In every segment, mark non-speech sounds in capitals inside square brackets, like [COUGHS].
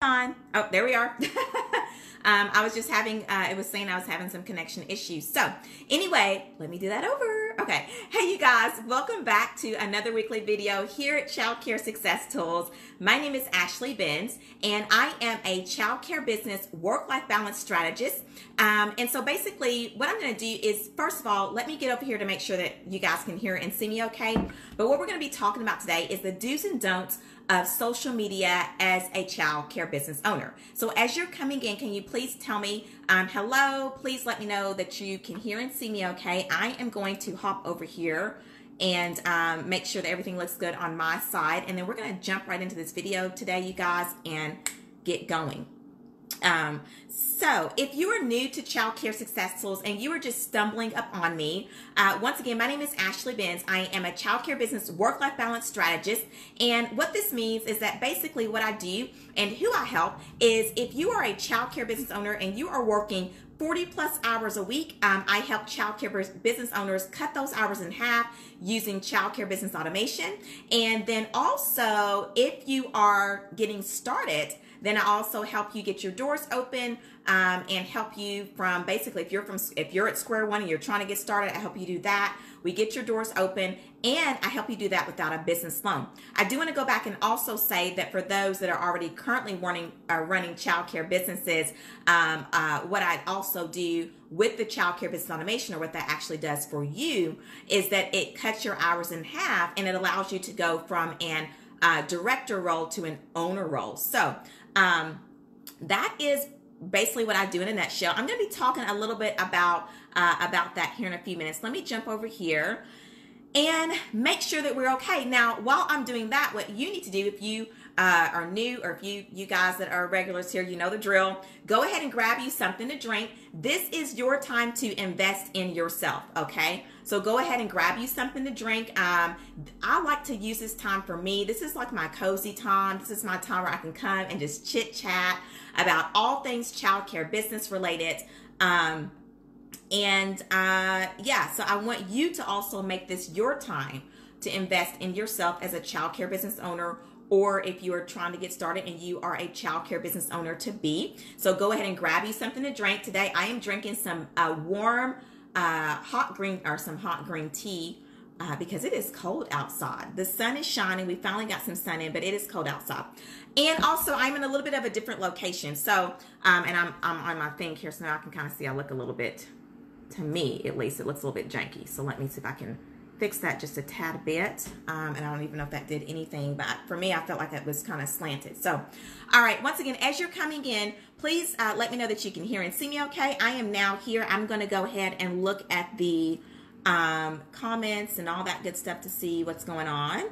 on. Oh, there we are. [LAUGHS] um, I was just having, uh, it was saying I was having some connection issues. So, anyway, let me do that over. Okay. Hey, you guys, welcome back to another weekly video here at Child Care Success Tools. My name is Ashley Binns, and I am a child care business work life balance strategist. Um, and so, basically, what I'm going to do is, first of all, let me get over here to make sure that you guys can hear and see me okay. But what we're going to be talking about today is the do's and don'ts of social media as a child care business owner. So as you're coming in, can you please tell me um, hello? Please let me know that you can hear and see me okay. I am going to hop over here and um, make sure that everything looks good on my side. And then we're going to jump right into this video today, you guys, and get going. Um, so, if you are new to Child Care Success Tools and you are just stumbling up on me, uh, once again, my name is Ashley Binns. I am a child care business work life balance strategist. And what this means is that basically what I do and who I help is if you are a child care business owner and you are working 40 plus hours a week. Um, I help childcare business owners cut those hours in half using childcare business automation. And then also, if you are getting started, then I also help you get your doors open um, and help you from basically if you're from if you're at square one and you're trying to get started, I help you do that. We get your doors open and I help you do that without a business loan. I do want to go back and also say that for those that are already currently running uh, running childcare businesses, um, uh, what I also do with the childcare business automation or what that actually does for you is that it cuts your hours in half and it allows you to go from an uh, director role to an owner role. So um, that is basically what I do in a nutshell. I'm going to be talking a little bit about uh, about that here in a few minutes. Let me jump over here and make sure that we're okay. Now, while I'm doing that, what you need to do if you uh, are new or if you you guys that are regulars here, you know the drill. Go ahead and grab you something to drink. This is your time to invest in yourself. Okay, so go ahead and grab you something to drink. Um, I like to use this time for me. This is like my cozy time. This is my time where I can come and just chit chat about all things childcare business related. Um, and uh, yeah, so I want you to also make this your time to invest in yourself as a childcare business owner or if you are trying to get started and you are a child care business owner to be. So go ahead and grab you something to drink. Today I am drinking some uh, warm uh, hot green or some hot green tea uh, because it is cold outside. The sun is shining. We finally got some sun in, but it is cold outside. And also, I'm in a little bit of a different location. So, um, and I'm, I'm on my thing here, so now I can kind of see I look a little bit, to me at least, it looks a little bit janky. So let me see if I can fix that just a tad bit. Um, and I don't even know if that did anything, but for me, I felt like it was kind of slanted. So, all right, once again, as you're coming in, please uh, let me know that you can hear and see me okay. I am now here. I'm going to go ahead and look at the um, comments and all that good stuff to see what's going on.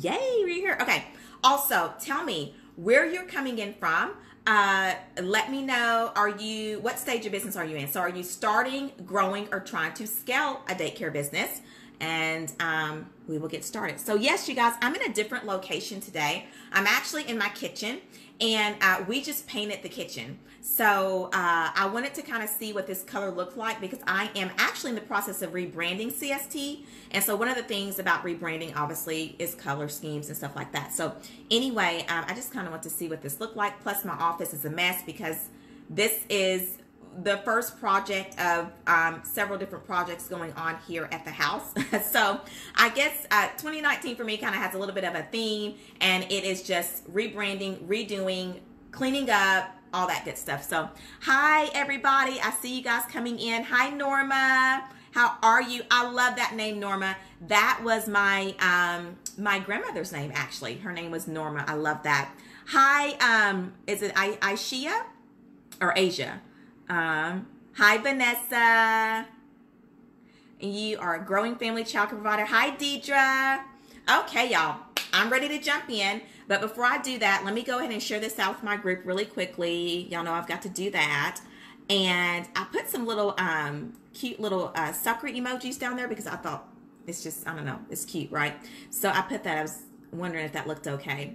Yay, we're here. Okay. Also, tell me where you're coming in from. Uh, let me know are you what stage of business are you in so are you starting growing or trying to scale a daycare business and um, we will get started. So yes, you guys, I'm in a different location today. I'm actually in my kitchen and uh, we just painted the kitchen. So uh, I wanted to kind of see what this color looked like because I am actually in the process of rebranding CST. And so one of the things about rebranding obviously is color schemes and stuff like that. So anyway, um, I just kind of want to see what this looked like. Plus my office is a mess because this is the first project of um, several different projects going on here at the house. [LAUGHS] so I guess uh, 2019 for me kind of has a little bit of a theme, and it is just rebranding, redoing, cleaning up, all that good stuff. So hi everybody, I see you guys coming in. Hi Norma, how are you? I love that name Norma. That was my um, my grandmother's name actually. Her name was Norma. I love that. Hi, um, is it I or Asia? Um, hi, Vanessa. You are a growing family child care provider. Hi, Deidre. Okay, y'all. I'm ready to jump in. But before I do that, let me go ahead and share this out with my group really quickly. Y'all know I've got to do that. And I put some little um, cute little uh, sucker emojis down there because I thought it's just, I don't know, it's cute, right? So I put that. I was wondering if that looked okay.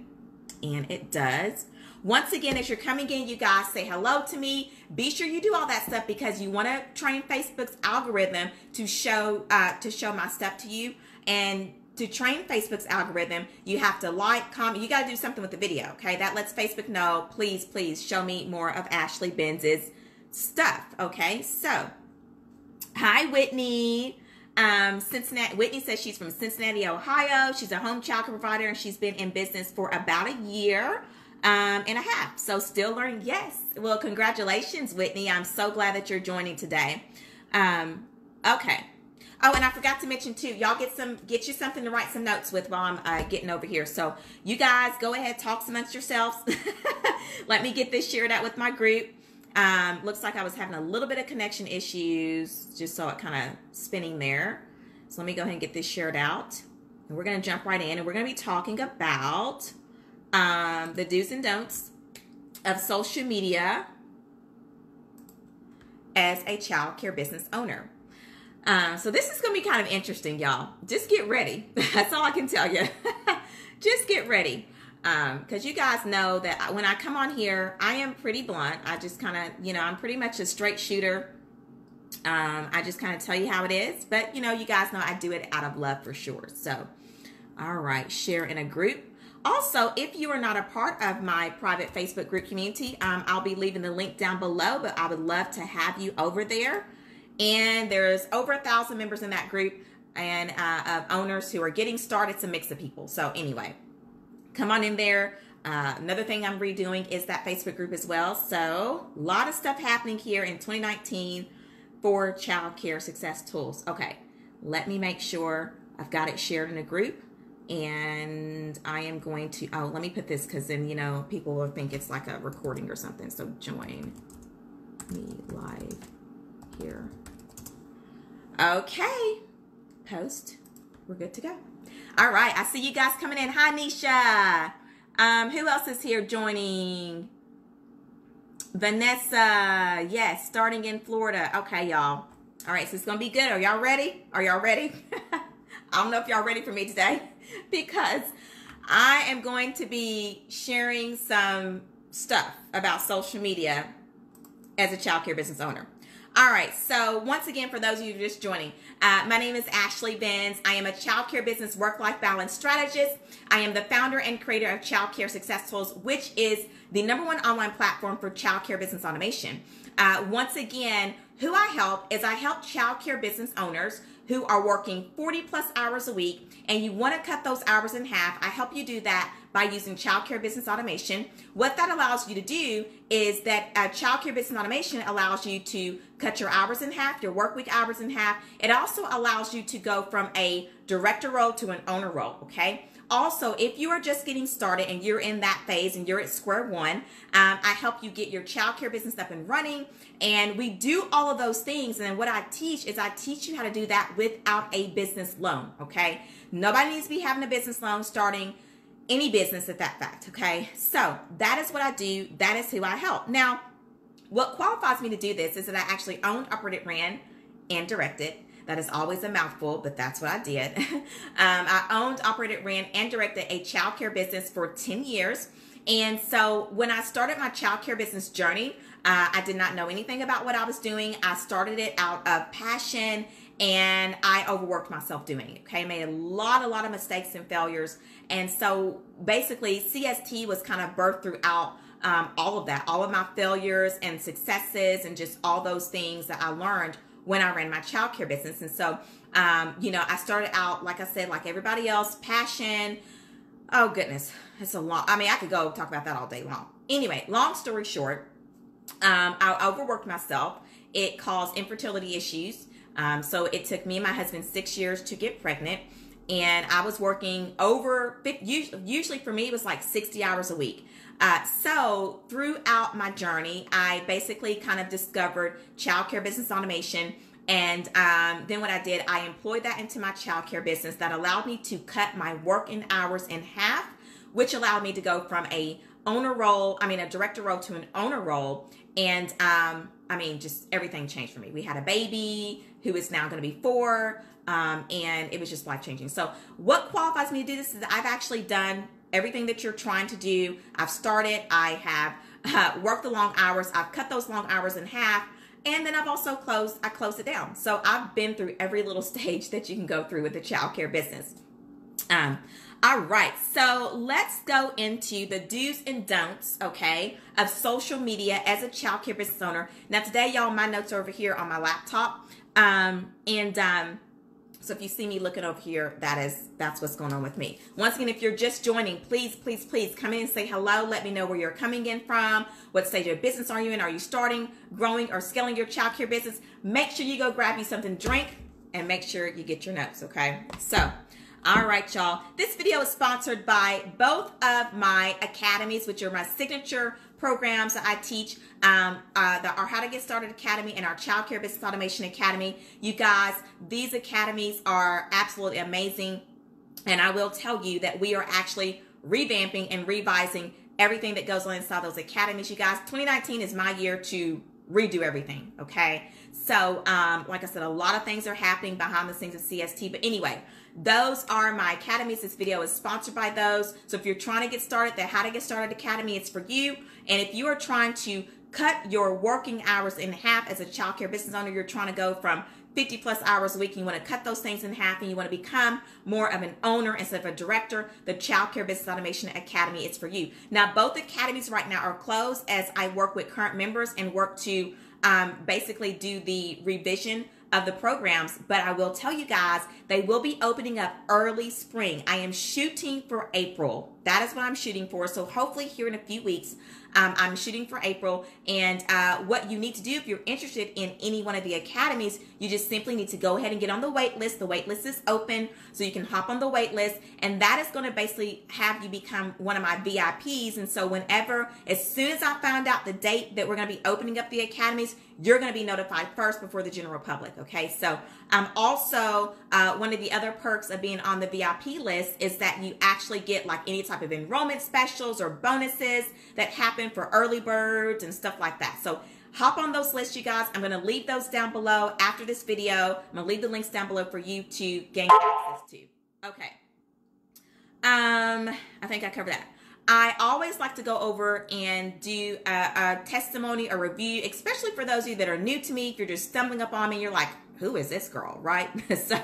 And it does. Once again, as you're coming in, you guys say hello to me. Be sure you do all that stuff because you want to train Facebook's algorithm to show uh, to show my stuff to you and to train Facebook's algorithm, you have to like, comment. You got to do something with the video, okay? That lets Facebook know, please, please show me more of Ashley Binns's stuff, okay? So, hi, Whitney. Um, Cincinnati. Whitney says she's from Cincinnati, Ohio. She's a home child provider and she's been in business for about a year um, and a half. So still learning. Yes. Well, congratulations, Whitney. I'm so glad that you're joining today. Um, okay. Oh, and I forgot to mention too, y'all get some, get you something to write some notes with while I'm uh, getting over here. So you guys go ahead, talk amongst yourselves. [LAUGHS] Let me get this shared out with my group. Um, looks like I was having a little bit of connection issues. Just saw it kind of spinning there. So let me go ahead and get this shared out. And we're going to jump right in and we're going to be talking about um, the do's and don'ts of social media as a child care business owner. Um, so this is going to be kind of interesting, y'all. Just get ready. [LAUGHS] That's all I can tell you. [LAUGHS] Just get ready. Because um, you guys know that when I come on here, I am pretty blunt. I just kind of, you know, I'm pretty much a straight shooter. Um, I just kind of tell you how it is. But, you know, you guys know I do it out of love for sure. So, all right, share in a group. Also, if you are not a part of my private Facebook group community, um, I'll be leaving the link down below, but I would love to have you over there. And there's over a thousand members in that group and uh, of owners who are getting started. It's a mix of people. So anyway, come on in there. Uh, another thing I'm redoing is that Facebook group as well. So a lot of stuff happening here in 2019 for child care success tools. Okay, let me make sure I've got it shared in a group and I am going to, oh, let me put this because then, you know, people will think it's like a recording or something. So join me live here. Okay, post. We're good to go. All right, I see you guys coming in. Hi, Nisha. Um, who else is here joining? Vanessa. Yes, starting in Florida. Okay, y'all. All right, so it's gonna be good. Are y'all ready? Are y'all ready? [LAUGHS] I don't know if y'all ready for me today [LAUGHS] because I am going to be sharing some stuff about social media as a child care business owner. All right, so once again, for those of you just joining, uh, my name is Ashley Binns. I am a child care business work life balance strategist. I am the founder and creator of Child Care Success Tools, which is the number one online platform for child care business automation. Uh, once again, who I help is I help child care business owners who are working 40 plus hours a week and you want to cut those hours in half, I help you do that by using childcare business automation. What that allows you to do is that uh, childcare business automation allows you to cut your hours in half, your work week hours in half. It also allows you to go from a director role to an owner role, okay? Also, if you are just getting started and you're in that phase and you're at square one, um, I help you get your childcare business up and running. And we do all of those things. And what I teach is I teach you how to do that without a business loan. Okay. Nobody needs to be having a business loan starting any business at that fact. Okay. So that is what I do. That is who I help. Now, what qualifies me to do this is that I actually owned, operated, ran, and directed that is always a mouthful, but that's what I did. [LAUGHS] um, I owned, operated, ran, and directed a childcare business for 10 years. And so when I started my childcare business journey, uh, I did not know anything about what I was doing. I started it out of passion and I overworked myself doing it. Okay, made a lot, a lot of mistakes and failures. And so basically, CST was kind of birthed throughout um, all of that, all of my failures and successes, and just all those things that I learned when I ran my childcare business. And so, um, you know, I started out, like I said, like everybody else, passion. Oh, goodness. It's a long, I mean, I could go talk about that all day long. Anyway, long story short, um, I overworked myself. It caused infertility issues. Um, so it took me and my husband six years to get pregnant. And I was working over, usually for me, it was like 60 hours a week. Uh, so throughout my journey, I basically kind of discovered childcare business automation. And um, then what I did, I employed that into my childcare business that allowed me to cut my working hours in half, which allowed me to go from a owner role, I mean a director role to an owner role. And um, I mean, just everything changed for me. We had a baby who is now going to be four. Um, and it was just life changing. So, what qualifies me to do this is I've actually done everything that you're trying to do. I've started, I have uh, worked the long hours, I've cut those long hours in half, and then I've also closed, I closed it down. So I've been through every little [LAUGHS] stage that you can go through with the childcare business. Um, all right, so let's go into the do's and don'ts, okay, of social media as a child care business owner. Now, today, y'all, my notes are over here on my laptop. Um, and um, so if you see me looking over here, that is that's what's going on with me. Once again, if you're just joining, please, please, please come in and say hello. Let me know where you're coming in from. What stage of business are you in? Are you starting, growing, or scaling your child care business? Make sure you go grab you something drink and make sure you get your notes, okay? So all right, y'all. This video is sponsored by both of my academies, which are my signature programs that I teach. Um, uh, the, our How to Get Started Academy and our Child Care Business Automation Academy. You guys, these academies are absolutely amazing. And I will tell you that we are actually revamping and revising everything that goes on inside those academies. You guys, 2019 is my year to redo everything, okay? So, um, like I said, a lot of things are happening behind the scenes of CST. But anyway, those are my academies. This video is sponsored by those. So if you're trying to get started, the How to Get Started Academy is for you. And if you are trying to cut your working hours in half as a childcare business owner, you're trying to go from 50 plus hours a week. and You want to cut those things in half and you want to become more of an owner instead of a director. The Child Care Business Automation Academy is for you. Now, both academies right now are closed as I work with current members and work to um, basically do the revision of the programs, but I will tell you guys, they will be opening up early spring. I am shooting for April. That is what I'm shooting for. So hopefully here in a few weeks, um, I'm shooting for April. And uh, what you need to do if you're interested in any one of the academies, you just simply need to go ahead and get on the wait list. The wait list is open, so you can hop on the wait list. And that is going to basically have you become one of my VIPs. And so whenever, as soon as I found out the date that we're going to be opening up the academies, you're going to be notified first before the general public. Okay, so um, also uh, one of the other perks of being on the VIP list is that you actually get like any type of enrollment specials or bonuses that happen for early birds and stuff like that. So hop on those lists, you guys. I'm going to leave those down below after this video. I'm going to leave the links down below for you to gain access to. Okay. Um, I think I covered that. I always like to go over and do a, a, testimony or review, especially for those of you that are new to me. If you're just stumbling up on me, you're like, who is this girl, right? [LAUGHS] so,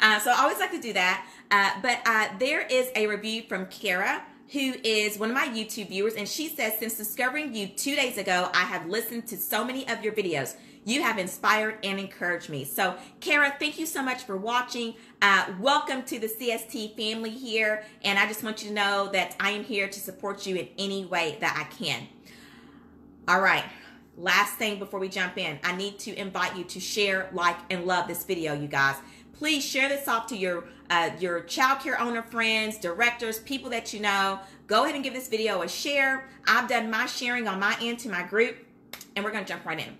uh, so I always like to do that. Uh, but uh, there is a review from Kara, who is one of my YouTube viewers, and she says, since discovering you two days ago, I have listened to so many of your videos. You have inspired and encouraged me. So, Kara, thank you so much for watching. Uh, welcome to the CST family here. And I just want you to know that I am here to support you in any way that I can. All right. Last thing before we jump in, I need to invite you to share, like, and love this video, you guys. Please share this off to your uh, your child care owner friends, directors, people that you know. Go ahead and give this video a share. I've done my sharing on my end to my group, and we're going to jump right in.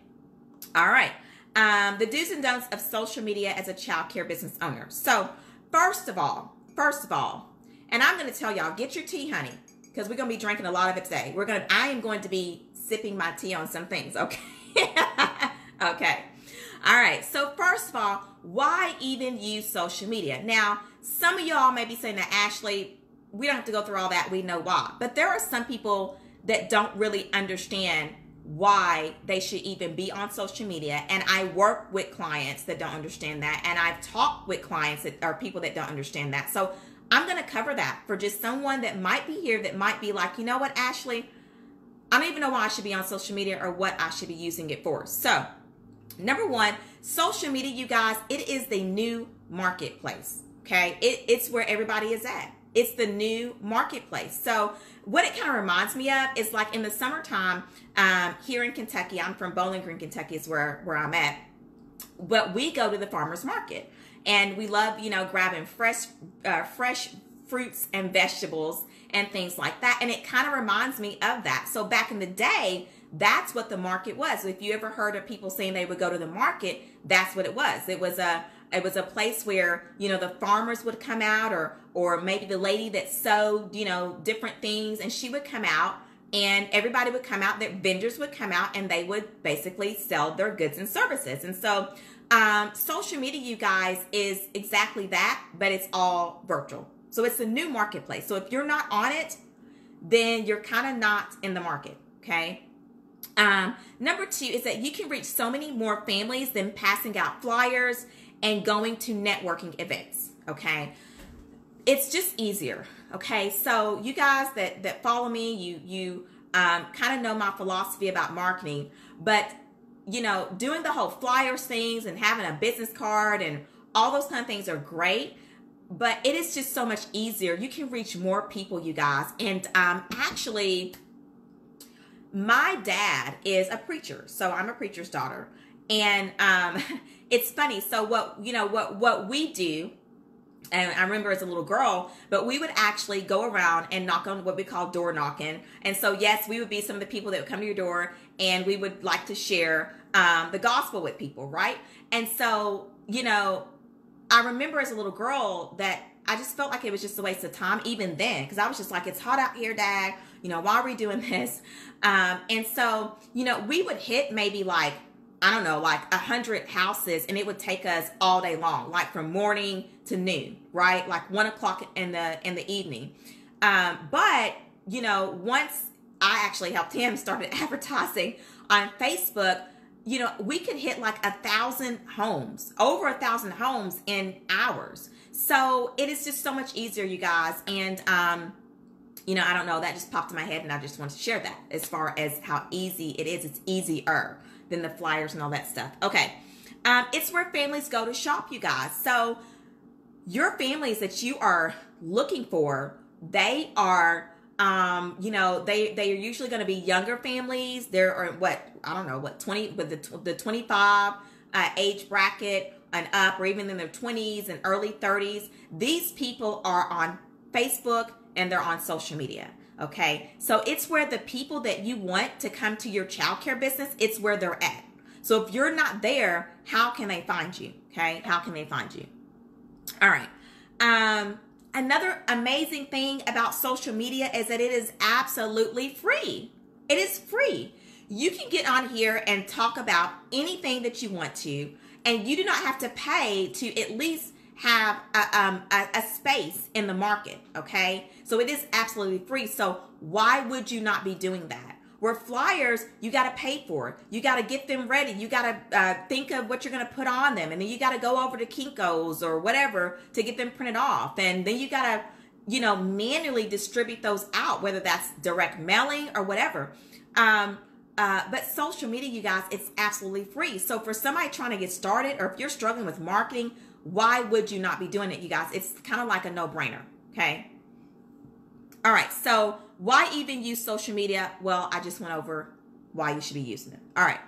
All right. Um, the do's and don'ts of social media as a child care business owner. So, first of all, first of all, and I'm going to tell y'all, get your tea, honey, because we're going to be drinking a lot of it today. We're going to, I am going to be sipping my tea on some things, okay? [LAUGHS] okay. All right. So, first of all, why even use social media? Now, some of y'all may be saying that, Ashley, we don't have to go through all that. We know why. But there are some people that don't really understand why they should even be on social media. And I work with clients that don't understand that. And I've talked with clients that are people that don't understand that. So I'm going to cover that for just someone that might be here that might be like, you know what, Ashley, I don't even know why I should be on social media or what I should be using it for. So, number one, social media, you guys, it is the new marketplace. Okay. It, it's where everybody is at. It's the new marketplace. So, what it kind of reminds me of is like in the summertime um, here in Kentucky. I'm from Bowling Green, Kentucky, is where where I'm at. But we go to the farmers market, and we love you know grabbing fresh uh, fresh fruits and vegetables and things like that. And it kind of reminds me of that. So back in the day, that's what the market was. If you ever heard of people saying they would go to the market, that's what it was. It was a it was a place where you know the farmers would come out or or maybe the lady that sewed you know different things and she would come out and everybody would come out that vendors would come out and they would basically sell their goods and services and so um, social media you guys is exactly that but it's all virtual so it's a new marketplace so if you're not on it then you're kind of not in the market okay um, number two is that you can reach so many more families than passing out flyers and going to networking events. Okay. it's just easier. Okay, so you guys that that follow me, you you um, kind of know my philosophy about marketing, but you know, doing the whole flyers things and having a business card and all those kind of things are great but it is just so much easier. You can reach more people, you guys. And um, actually, my dad is a preacher, so I'm a preacher's daughter, and um, [LAUGHS] it's funny. So what you know what what we do. And I remember as a little girl, but we would actually go around and knock on what we call door knocking. And so, yes, we would be some of the people that would come to your door and we would like to share um, the gospel with people, right? And so, you know, I remember as a little girl that I just felt like it was just a waste of time even then because I was just like, it's hot out here, Dad. You know, why are we doing [LAUGHS] this? Um, and so, you know, we would hit maybe like, I don't know, like a hundred houses and it would take us all day long, like from morning to noon, right? Like one o'clock in the in the evening. Um, but you know, once I actually helped him [LAUGHS] started [LAUGHS] advertising on Facebook, you know, we could hit like a thousand homes, over a thousand homes in hours. So it is just so much easier, you guys. And, um, you know, I don't know, that just popped in my head and I just wanted to share that as far as how easy it is. It's easier than the flyers and all that stuff. Okay. Um, it's where families go to shop, you guys. So your families that you are looking for, they are um you know they they are usually going to be younger families. There are what i don't know what 20 with the, the 25 uh, age bracket and up or even in their 20s and early 30s these people are on facebook and they're on social media okay? So it's where the people that you want to come to your childcare business it's where they're at. So if you're not there how can they find you okay? How can they find you? All right. Um Another amazing thing about social media is that it is absolutely free. It is free. You can get on here and talk about anything that you want to, and you do not have to pay to at least have a, um, a, a space in the market. Okay, so it is absolutely free. So why would you not be doing that? Where flyers, you got to pay for it. You got to get them ready. You got to uh, think of what you're going to put on them. And then you got to go over to Kinko's or whatever to get them printed off. And then you got to, you know, manually distribute those out, whether that's direct mailing or whatever. Um, uh, but social media, you guys, it's absolutely free. So for somebody trying to get started, or if you're struggling with marketing, why would you not be doing it, you guys? It's kind of like a no brainer. Okay. All right. So why even use social media? Well, I just went over why you should be using it. All right.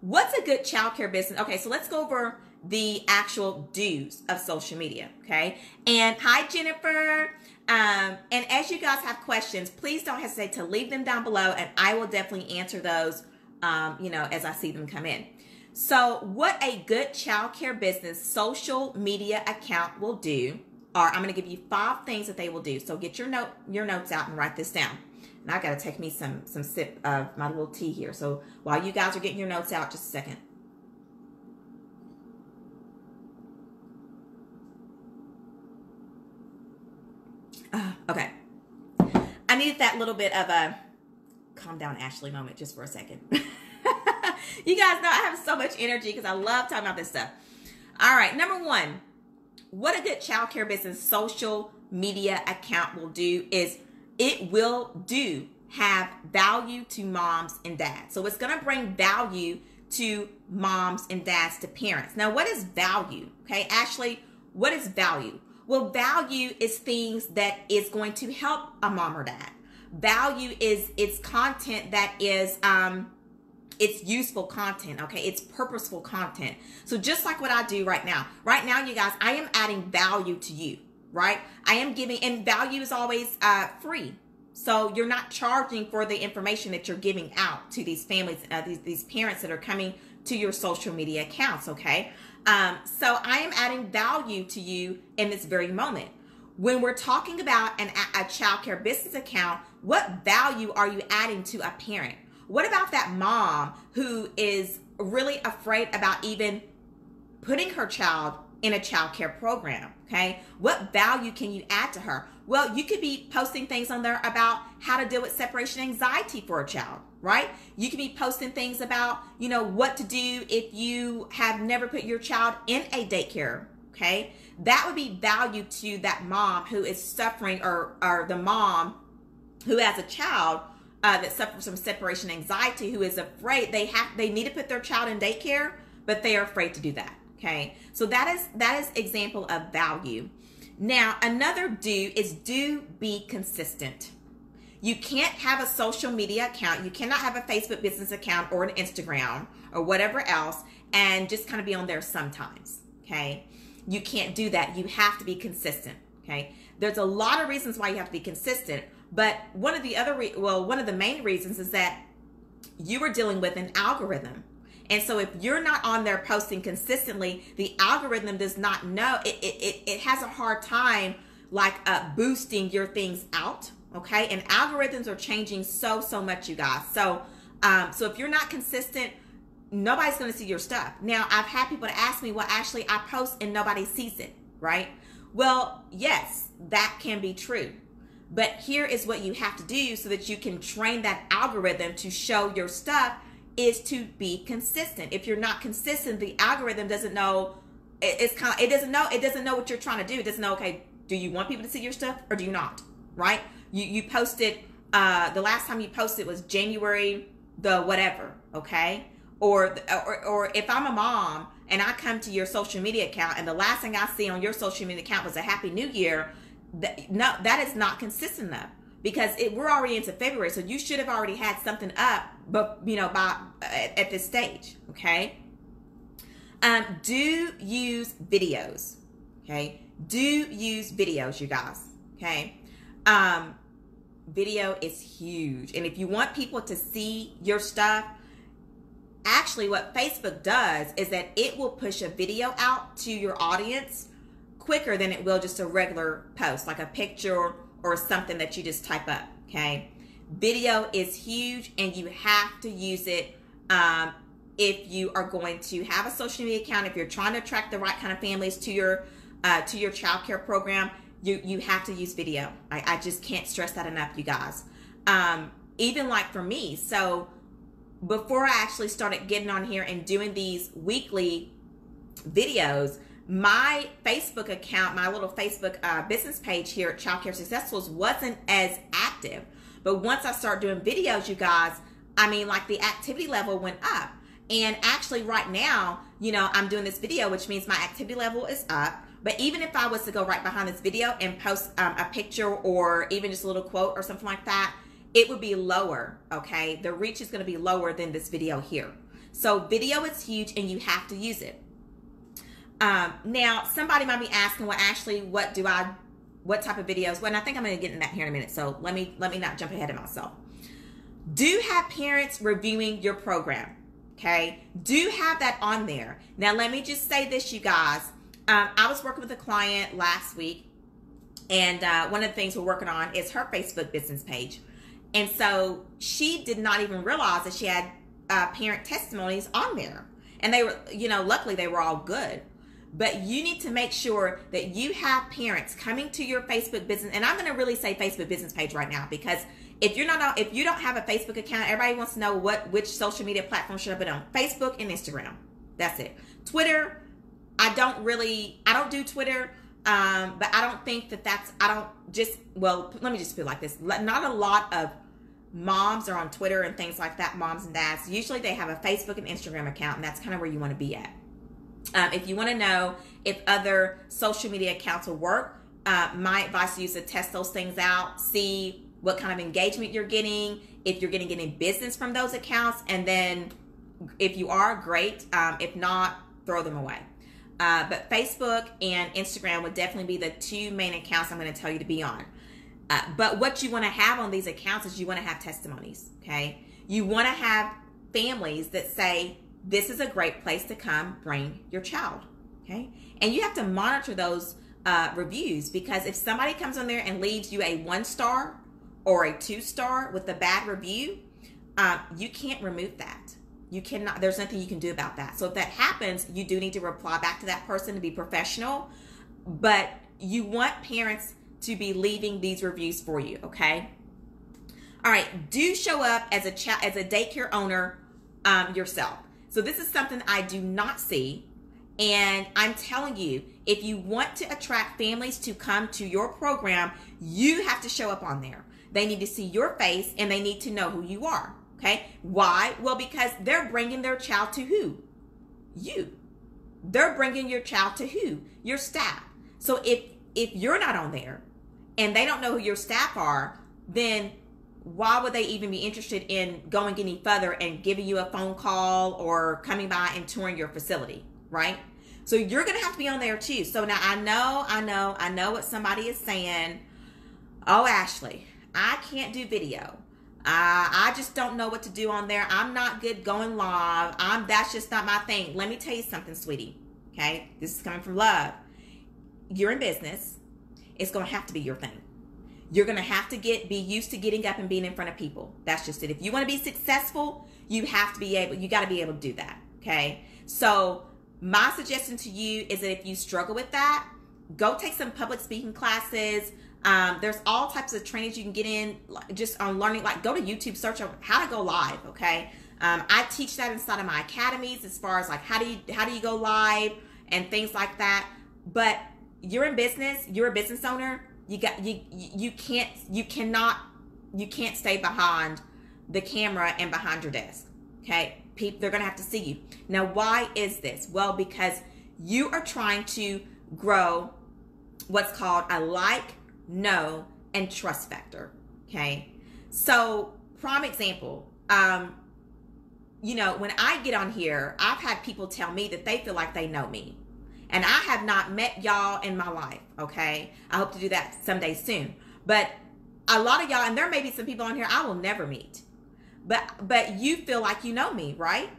What's a good childcare business? Okay, so let's go over the actual dues of social media. Okay. And hi, Jennifer. Um, and as you guys have questions, please don't hesitate to leave them down below, and I will definitely answer those. Um, you know, as I see them come in. So, what a good childcare business social media account will do are I'm going to give you five things that they will do. So get your note your notes out and write this down. And I got to take me some some sip of my little tea here. So while you guys are getting your notes out, just a second. Uh, okay. I needed that little bit of a calm down Ashley moment just for a second. [LAUGHS] you guys know I have so much energy because I love talking about this stuff. All right, number one, what a good child care business social media account will do is it will do have value to moms and dads. So it's going to bring value to moms and dads to parents. Now, what is value? Okay, Ashley, what is value? Well, value is things that is going to help a mom or dad. Value is it's content that is um it's useful content, okay? It's purposeful content. So just like what I do right now. Right now, you guys, I am adding value to you, right? I am giving, and value is always uh, free. So you're not charging for the information that you're giving out to these families, uh, these, these parents that are coming to your social media accounts, okay? Um, so I am adding value to you in this very moment. When we're talking about an, a child care business account, what value are you adding to a parent? What about that mom who is really afraid about even putting her child in a child care program? Okay. What value can you add to her? Well, you could be posting things on there about how to deal with separation anxiety for a child, right? You could be posting things about, you know, what to do if you have never put your child in a daycare Okay. That would be value to that mom who is suffering or, or the mom who has a child uh, that suffers from separation anxiety who is afraid. They have they need to put their child in daycare but they are afraid to do that okay? So that is that is example of value. Now another do is do be consistent. You can't have a social media account. You cannot have a facebook business account or an instagram or whatever else and just kind of be on there sometimes okay? You can't do that. You have to be consistent okay? There's a lot of reasons why you have to be consistent but one of the other, re- well, one of the main reasons is that you are dealing with an algorithm. And so if you're not on there posting consistently, the algorithm does not know, it, it, it, it has a hard time like uh, boosting your things out. Okay. And algorithms are changing so, so much, you guys. So, um, so if you're not consistent, nobody's going to see your stuff. Now, I've had people ask me, well, actually, I post and nobody sees it, right? Well, yes, that can be true. But here is what you have to do so that you can train that algorithm to show your stuff is to be consistent. If you're not consistent, the algorithm doesn't know it's kind of it doesn't know it doesn't know what you're trying to do. It doesn't know okay, do you want people to see your stuff or do you not? Right? You you posted uh the last time you posted was January the whatever, okay? Or or or if I'm a mom and I come to your social media account and the last thing I see on your social media account was a happy new year, that, no, that is not consistent enough because it, we're already into February, so you should have already had something up, but you know, by at, at this stage, okay. Um, do use videos, okay. Do use videos, you guys, okay. Um, video is huge, and if you want people to see your stuff, actually, what Facebook does is that it will push a video out to your audience quicker than it will just a regular post, like a picture or something that you just type up. Okay. Video is huge and you have to use it um, if you are going to have a social media account, if you're trying to attract the right kind of families to your uh, to your child care program, you you have to use video. I, I just can't stress that enough, you guys. Um, even like for me, so before I actually started getting on here and doing these weekly videos, my Facebook account, my little Facebook uh, business page here at Childcare Success Tools wasn't as active. But once I start doing videos, you guys, I mean, like the activity level went up. And actually, right now, you know, I'm doing this video, which means my activity level is up. But even if I was to go right behind this video and post um, a picture or even just a little quote or something like that, it would be lower, okay? The reach is going to be lower than this video here. So video is huge and you have to use it. Um, now, somebody might be asking, well, Ashley, what do I, what type of videos? Well, and I think I'm going to get in that here in a minute. So let me let me not jump ahead of myself. Do have parents reviewing your program. Okay, do have that on there. Now, let me just say this, you guys. Um, I was working with a client last week, and uh, one of the things we're working on is her Facebook business page. And so she did not even realize that she had uh, parent testimonies on there. And they were, you know, luckily they were all good but you need to make sure that you have parents coming to your Facebook business. And I'm going to really say Facebook business page right now because if you're not if you don't have a Facebook account, everybody wants to know what which social media platform should I put on. Facebook and Instagram. That's it. Twitter, I don't really I don't do Twitter. Um, but I don't think that that's I don't just well let me just put it like this. Not a lot of moms are on Twitter and things like that, moms and dads. Usually they have a Facebook and Instagram account, and that's kind of where you want to be at. Um, if you want to know if other social media accounts will work, uh, my advice is to test those things out, see what kind of engagement you're getting, if you're getting any business from those accounts, and then if you are, great. Um, if not, throw them away. Uh, but Facebook and Instagram would definitely be the two main accounts I'm going to tell you to be on. Uh, but what you want to have on these accounts is you want to have testimonies, okay? You want to have families that say, this is a great place to come bring your child. Okay. And you have to monitor those uh, reviews because if somebody comes on there and leaves you a one star or a two star with a bad review, um, you can't remove that. You cannot, there's nothing you can do about that. So if that happens, you do need to reply back to that person to be professional. But you want parents to be leaving these reviews for you, okay? All right, do show up as a cha- as a daycare owner um, yourself. So this is something I do not see And I'm telling you, if you want to attract families to come to your program, you have to show up on there. They need to see your face and they need to know who you are. Okay. Why? Well, because they're bringing their child to who? You. They're bringing your child to who? Your staff. So if if you're not on there and they don't know who your staff are, then why would they even be interested in going any further and giving you a phone call or coming by and touring your facility, right? So you're going to have to be on there too. So now I know, I know, I know what somebody is saying. Oh, Ashley, I can't do video. Uh, I just don't know what to do on there. I'm not good going live. I'm that's just not my thing. Let me tell you something, sweetie. Okay, this is coming from love. You're in business. It's going to have to be your thing. You're going to have to get be used to getting up and being in front of people. That's just it. If you want to be successful, you have to be able. You got to be able to do that. Okay. So my suggestion to you is that if you struggle with that, go take some public speaking classes. Um, there's all types of trainings you can get in just on learning. Like go to YouTube, search on how to go live. Okay. Um, I teach that inside of my academies as far as like how do you how do you go live and things like that. But you're in business. You're a business owner you got you you can't you cannot you can't stay behind the camera and behind your desk. Okay? People they're going to have to see you. Now why is this? Well, because you are trying to grow what's called a like, know, and trust factor. Okay? So, prime example, um you know, when I get on here, I've had people tell me that they feel like they know me. And I have not met y'all in my life, okay? I hope to do that someday soon. But a lot of y'all, and there may be some people on here I will never meet. But but you feel like you know me, right?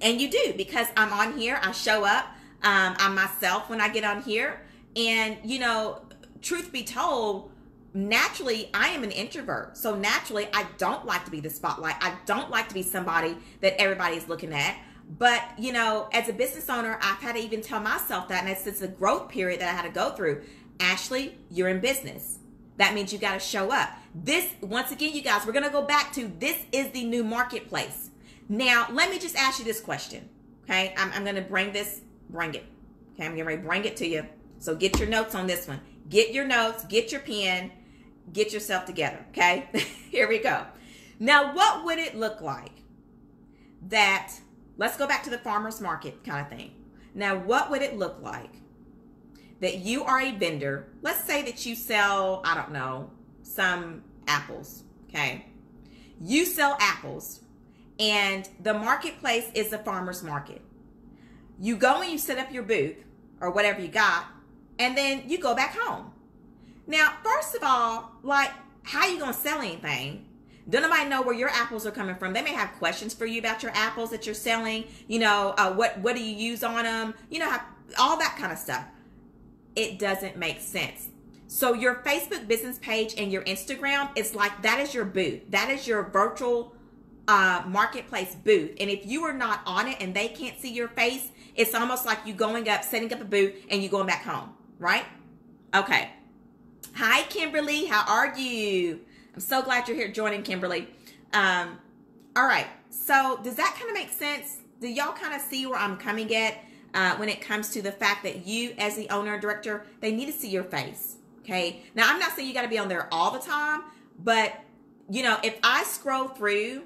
And you do because I'm on here, I show up, um, I'm myself when I get on here. And you know, truth be told, naturally I am an introvert. So naturally I don't like to be the spotlight. I don't like to be somebody that everybody's looking at. But, you know, as a business owner, I've had to even tell myself that, and it's, a growth period that I had to go through. Ashley, you're in business. That means you got to show up. This, once again, you guys, we're going to go back to this is the new marketplace. Now, let me just ask you this question. Okay. I'm, I'm going to bring this, bring it. Okay. I'm going to bring it to you. So get your notes on this one. Get your notes, get your pen, get yourself together. Okay. [LAUGHS] Here we go. Now, what would it look like that Let's go back to the farmer's market kind of thing. Now, what would it look like that you are a vendor? Let's say that you sell, I don't know, some apples, okay? You sell apples, and the marketplace is the farmer's market. You go and you set up your booth or whatever you got, and then you go back home. Now, first of all, like, how you gonna sell anything don't nobody know where your apples are coming from. They may have questions for you about your apples that you're selling. You know, uh, what what do you use on them? You know, how, all that kind of stuff. It doesn't make sense. So your Facebook business page and your Instagram is like that is your booth. That is your virtual uh, marketplace booth. And if you are not on it and they can't see your face, it's almost like you going up, setting up a booth, and you going back home, right? Okay. Hi, Kimberly. How are you? I'm so glad you're here joining, Kimberly. Um, all right. So, does that kind of make sense? Do y'all kind of see where I'm coming at uh, when it comes to the fact that you, as the owner and director, they need to see your face? Okay. Now, I'm not saying you got to be on there all the time, but you know, if I scroll through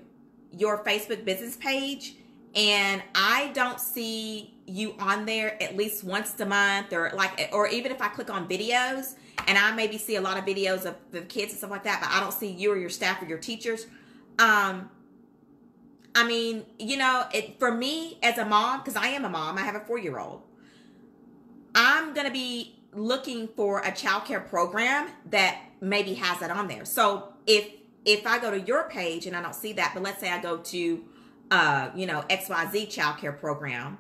your Facebook business page and I don't see you on there at least once a month or like or even if I click on videos and I maybe see a lot of videos of the kids and stuff like that, but I don't see you or your staff or your teachers. Um, I mean, you know, it, for me as a mom, because I am a mom, I have a four year old, I'm to be looking for a childcare program that maybe has that on there. So if if I go to your page and I don't see that, but let's say I go to, uh, you know, XYZ childcare program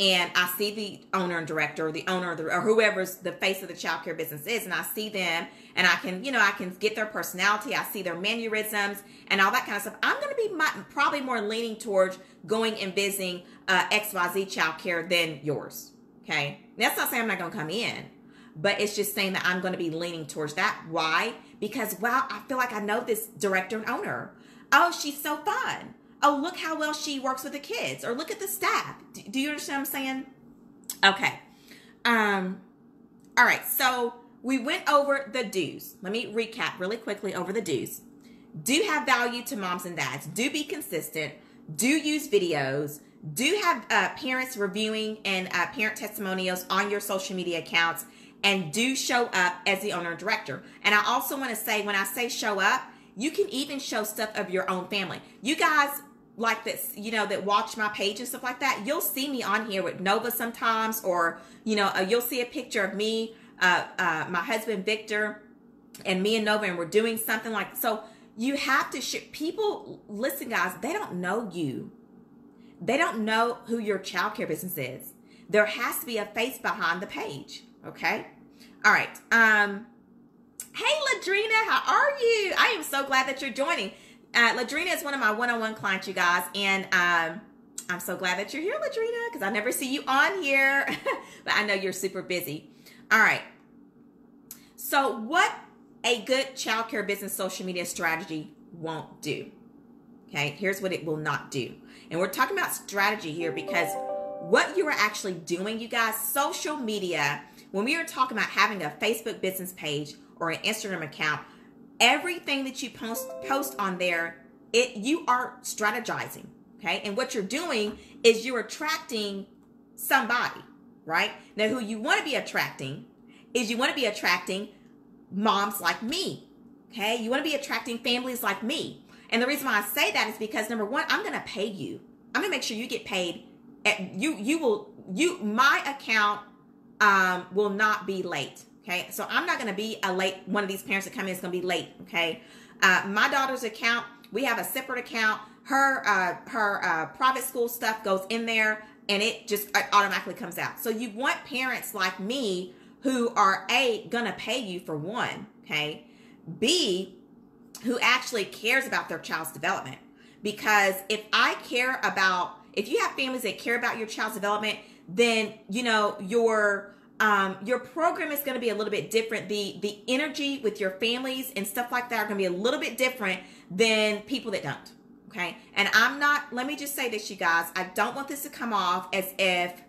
and I see the owner and director or the owner or, the, or whoever's the face of the childcare business is, and I see them and I can, you know, I can get their personality. I see their mannerisms and all that kind of stuff. I'm going to be my, probably more leaning towards going and visiting uh, XYZ childcare than yours. Okay. That's not saying I'm not going to come in, but it's just saying that I'm going to be leaning towards that. Why? Because, well, I feel like I know this director and owner. Oh, she's so fun oh, look how well she works with the kids, or look at the staff. Do, you understand what I'm saying? Okay. Um, all right. So we went over the do's. Let me recap really quickly over the do's. Do have value to moms and dads. Do be consistent. Do use videos. Do have uh, parents reviewing and uh, parent testimonials on your social media accounts. And do show up as the owner and director. And I also want to say, when I say show up, you can even show stuff of your own family. You guys like this, you know, that watch my page and stuff like that, you'll see me on here with Nova sometimes, or you know, uh, you'll see a picture of me, uh, uh, my husband Victor, and me and Nova, and we're doing something like so. You have to share. People, listen, guys, they don't know you. They don't know who your childcare business is. There has to be a face behind the page. Okay. All right. Um. Hey, Ladrina, how are you? I am so glad that you're joining. Uh, Ladrina is one of my one-on-one clients, you guys, and um, I'm so glad that you're here, Ladrina, because I never see you on here, [LAUGHS] but I know you're super busy. All right. So, what a good childcare business social media strategy won't do. Okay, here's what it will not do. And we're talking about strategy here because what you are actually doing, you guys, social media, when we are talking about having a Facebook business page or an Instagram account, everything that you post post on there, it you are strategizing, okay? And what you're doing is you're attracting somebody, right? Now who you want to be attracting is you want to be attracting moms like me. Okay? You want to be attracting families like me. And the reason why I say that is because number 1, I'm going to pay you. I'm going to make sure you get paid at, you you will you my account um will not be late Okay, so I'm not going to be a late one of these parents that come in is going to be late. Okay, uh, my daughter's account, we have a separate account. Her uh, her uh, private school stuff goes in there, and it just automatically comes out. So you want parents like me who are a gonna pay you for one. Okay, B who actually cares about their child's development. Because if I care about, if you have families that care about your child's development, then you know your um, your program is going to be a little bit different. The the energy with your families and stuff like that are going to be a little bit different than people that don't. Okay, and I'm not. Let me just say this, you guys. I don't want this to come off as if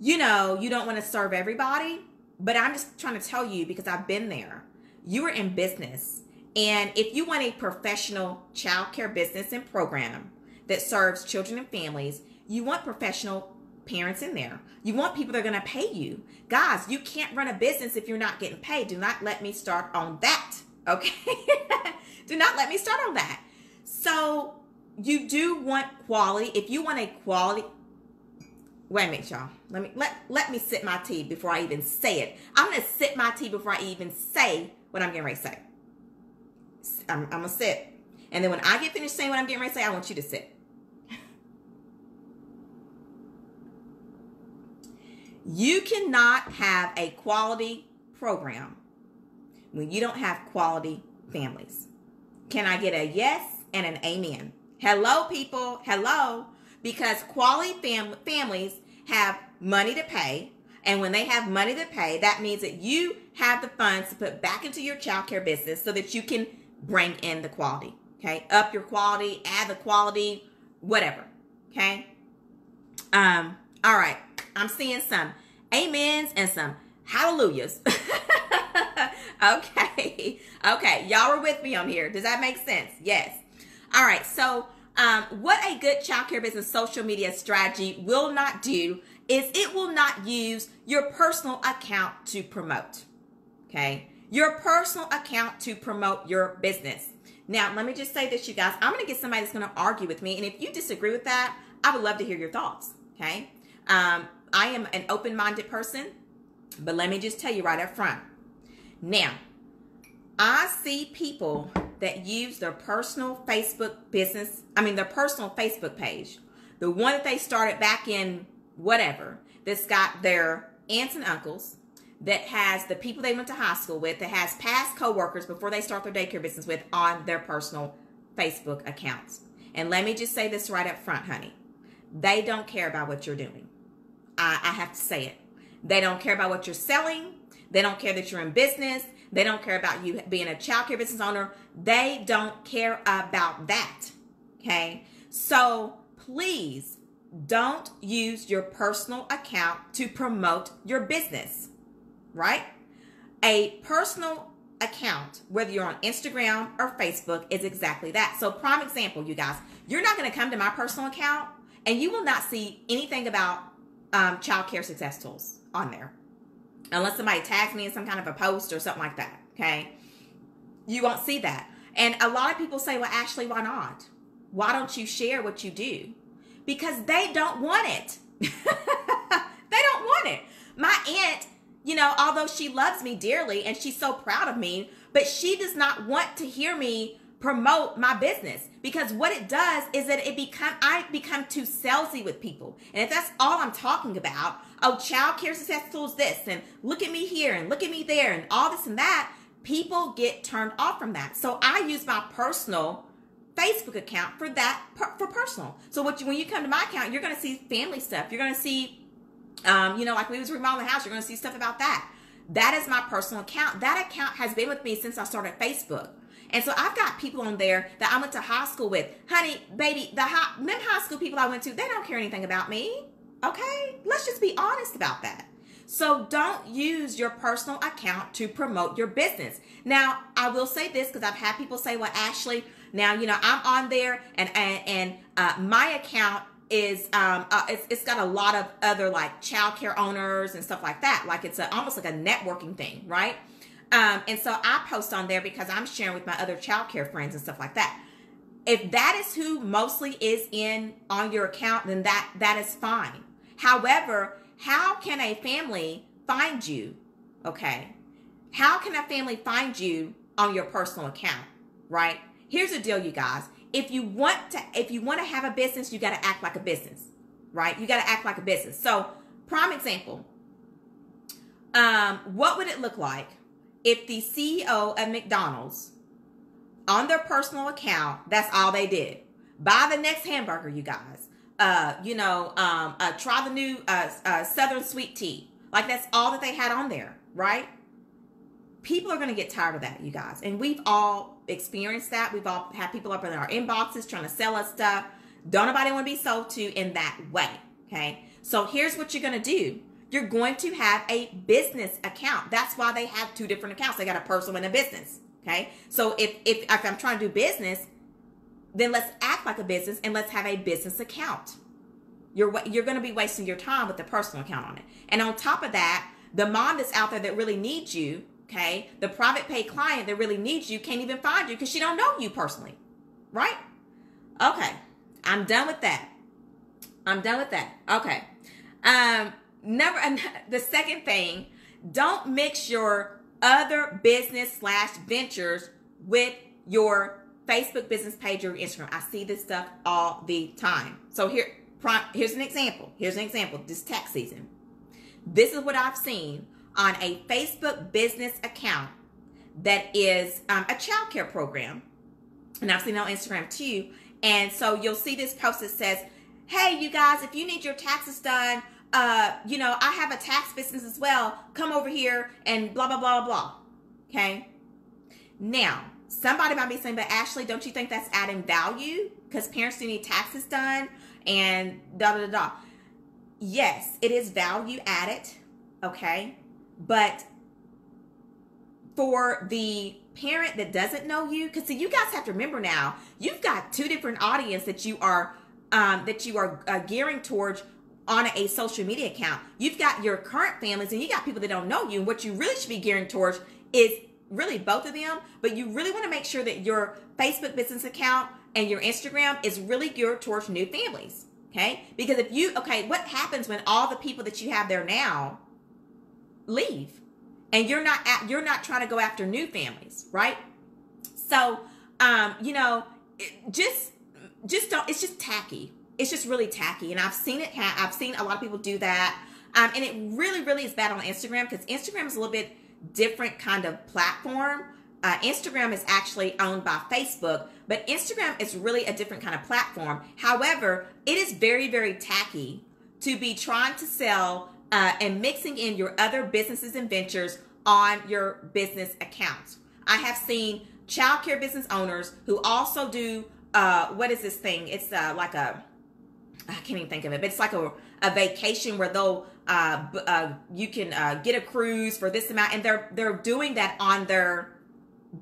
you know you don't want to serve everybody, but I'm just trying to tell you because I've been there. You are in business, and if you want a professional child care business and program that serves children and families, you want professional parents in there. You want people that are going to pay you. Guys, you can't run a business if you're not getting paid. Do not let me start on that. Okay? [LAUGHS] do not let me start on that. So, you do want quality. If you want a quality Wait a minute, y'all. Let me let let me sip my tea before I even say it. I'm gonna sip my tea before I even say what I'm getting ready to say. I'm, I'm gonna sit, and then when I get finished saying what I'm getting ready to say, I want you to sit. You cannot have a quality program when you don't have quality families. Can I get a yes and an amen? Hello, people. Hello. Because quality fam- families have money to pay. And when they have money to pay, that means that you have the funds to put back into your childcare business so that you can bring in the quality. Okay. Up your quality, add the quality, whatever. Okay. Um, all right. I'm seeing some amens and some hallelujahs. [LAUGHS] okay. Okay. Y'all are with me on here. Does that make sense? Yes. All right. So, um, what a good childcare business social media strategy will not do is it will not use your personal account to promote. Okay. Your personal account to promote your business. Now, let me just say this, you guys. I'm going to get somebody that's going to argue with me. And if you disagree with that, I would love to hear your thoughts. Okay. Um, I am an open minded person, but let me just tell you right up front. Now, I see people that use their personal Facebook business, I mean, their personal Facebook page, the one that they started back in whatever, that's got their aunts and uncles, that has the people they went to high school with, that has past coworkers before they start their daycare business with on their personal Facebook accounts. And let me just say this right up front, honey. They don't care about what you're doing. I, I have to say it. They don't care about what you're selling. They don't care that you're in business. They don't care about you being a childcare business owner. They don't care about that. Okay. So please don't use your personal account to promote your business, right? A personal account, whether you're on Instagram or Facebook, is exactly that. So, prime example, you guys, you're not going to come to my personal account and you will not see anything about um, child care success tools on there unless somebody tags me in some kind of a post or something like that. Okay. You won't see that. And a lot of people say, well, Ashley, why not? Why don't you share what you do? Because they don't want it. [LAUGHS] they don't want it. My aunt, you know, although she loves me dearly and she's so proud of me, but she does not want to hear me promote my business because what it does is that it become I become too salesy with people. And if that's all I'm talking about, oh child care success tools this and look at me here and look at me there and all this and that, people get turned off from that. So I use my personal Facebook account for that for personal. So what you, when you come to my account, you're going to see family stuff. You're going to see, um, you know, like we was remodeling the house. You're going to see stuff about that. That is my personal account. That account has been with me since I started Facebook. And so I've got people on there that I went to high school with. Honey, baby, the high, them high school people I went to, they don't care anything about me. Okay? Let's just be honest about that. So don't use your personal account to promote your business. Now, I will say this because I've had people say, well, Ashley, now, you know, I'm on there and, and, and uh, my account is um uh, it's, it's got a lot of other like childcare owners and stuff like that like it's a, almost like a networking thing right um and so i post on there because i'm sharing with my other childcare friends and stuff like that if that is who mostly is in on your account then that that is fine however how can a family find you? Okay. How can a family find you on your personal account? Right? Here's the deal, you guys. If you want to if you want to have a business, you got to act like a business. Right? You got to act like a business. So, prime example. Um, what would it look like if the CEO of McDonald's on their personal account, that's all they did. Buy the next hamburger, you guys uh, you know, um, uh, try the new uh, uh, Southern sweet tea. Like that's all that they had on there, right? People are going to get tired of that, you guys. And we've all experienced that. We've all had people up in our inboxes trying to sell us stuff. Don't nobody want to be sold to in that way, okay? So here's what you're going to do. You're going to have a business account. That's why they have two different accounts. They got a personal and a business, okay? So if, if, if I'm trying to do business, then let's act like a business and let's have a business account. You're you're going to be wasting your time with the personal account on it. And on top of that, the mom that's out there that really needs you, okay, the private pay client that really needs you can't even find you because she don't know you personally, right? Okay, I'm done with that. I'm done with that. Okay. Um, never. [LAUGHS] The second thing, don't mix your other business slash ventures with your Facebook business page or Instagram. I see this stuff all the time. So here, here's an example. Here's an example. This tax season. This is what I've seen on a Facebook business account that is um, a child care program. And I've seen on Instagram too. And so you'll see this post that says, Hey, you guys, if you need your taxes done, uh, you know, I have a tax business as well. Come over here and blah, blah, blah, blah. Okay. Now, somebody might be saying, but Ashley, don't you think that's adding value? Because parents do need taxes done and da da da. Yes, it is value added, okay? But for the parent that doesn't know you, because see, you guys have to remember now, you've got two different audience that you are um, that you are uh, gearing towards on a social media account. You've got your current families and you got people that don't know you. And what you really should be gearing towards is really both of them, but you really want to make sure that your Facebook business account and your Instagram is really geared towards new families. Okay? Because if you, okay, what happens when all the people that you have there now leave and you're not at, you're not trying to go after new families, right? So, um, you know, just, just don't, it's just tacky. It's just really tacky. And I've seen it, ha- I've seen a lot of people do that. Um, and it really, really is bad on Instagram because Instagram is a little bit different kind of platform. Uh, Instagram is actually owned by Facebook, but Instagram is really a different kind of platform. However, it is very, very tacky to be trying to sell uh, and mixing in your other businesses and ventures on your business accounts. I have seen childcare business owners who also do uh, what is this thing? It's uh, like a I can't even think of it, but it's like a, a vacation where they'll uh, uh you can uh, get a cruise for this amount, and they're they're doing that on their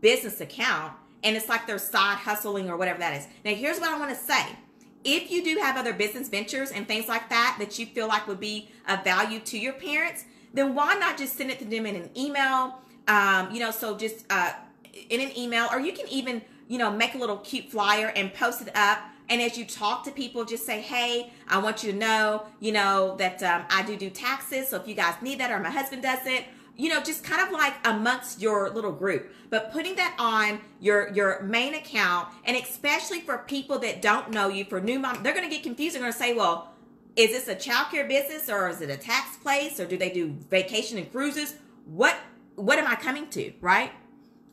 business account, and it's like they're side hustling or whatever that is. Now, here's what I want to say. If you do have other business ventures and things like that that you feel like would be of value to your parents, then why not just send it to them in an email? Um, you know, so just uh, in an email, or you can even, you know, make a little cute flyer and post it up. And as you talk to people, just say, hey, I want you to know, you know, that um, I do do taxes. So if you guys need that, or my husband does it, you know, just kind of like amongst your little group. But putting that on your your main account, and especially for people that don't know you, for new mom, they're going to get confused. They're going to say, well, is this a childcare business or is it a tax place or do they do vacation and cruises? What what am I coming to? Right?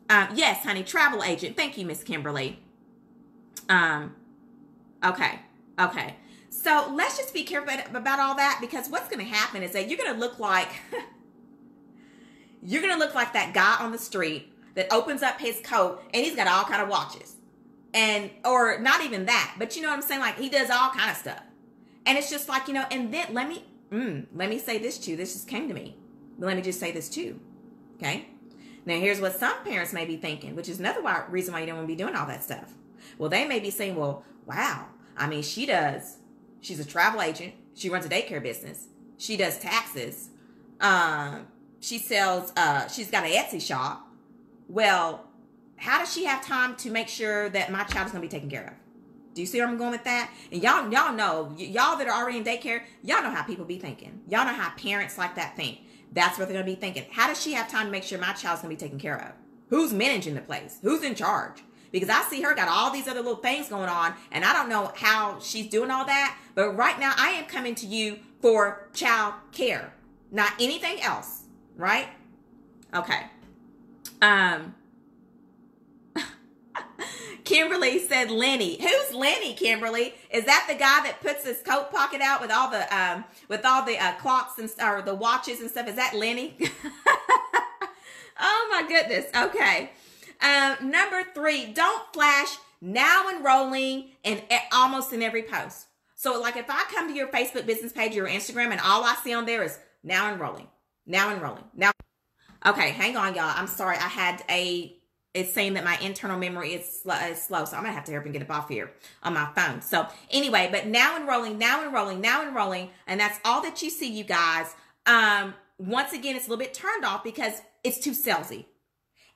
Um, yes, honey, travel agent. Thank you, Miss Kimberly. Um, okay, okay. So let's just be careful about all that because what's going to happen is that you're going to look like [LAUGHS] you're going to look like that guy on the street that opens up his coat and he's got all kind of watches and or not even that, but you know what I'm saying? Like he does all kind of stuff, and it's just like you know. And then let me mm, let me say this too. This just came to me. But let me just say this too. Okay now, here's what some parents may be thinking, which is another why, reason why you don't want to be doing all that stuff. Well, they may be saying, well, wow, I mean, she does, she's a travel agent, she runs a daycare business, she does taxes, um, she sells, uh, she's got an Etsy shop. Well, how does she have time to make sure that my child is going to be taken care of? Do you see where I'm going with that? And y'all, y'all know, y'all that are already in daycare, y'all know how people be thinking. Y'all know how parents like that think. That's what they're to be thinking. How does she have time to make sure my child's to be taken care of? Who's managing the place? Who's in charge? Because I see her got all these other little things going on, and I don't know how she's doing all that. But right now, I am coming to you for child care, not anything else, right? Okay. Um, [LAUGHS] Kimberly said Lenny. Who's Lenny, Kimberly? Is that the guy that puts his coat pocket out with all the um with all the uh, clocks and or the watches and stuff? Is that Lenny? [LAUGHS] oh my goodness. Okay. Um, number three, don't flash now enrolling in almost in every post. So like if I come to your Facebook business page or Instagram and all I see on there is now enrolling, now enrolling, now. Okay, hang on, y'all. I'm sorry. I had a it's saying that my internal memory is slow, is slow. So I'm gonna have to hurry and get it off here on my phone. So anyway, but now enrolling, now enrolling, now enrolling, and that's all that you see, you guys. Um, once again, it's a little bit turned off because it's too salesy.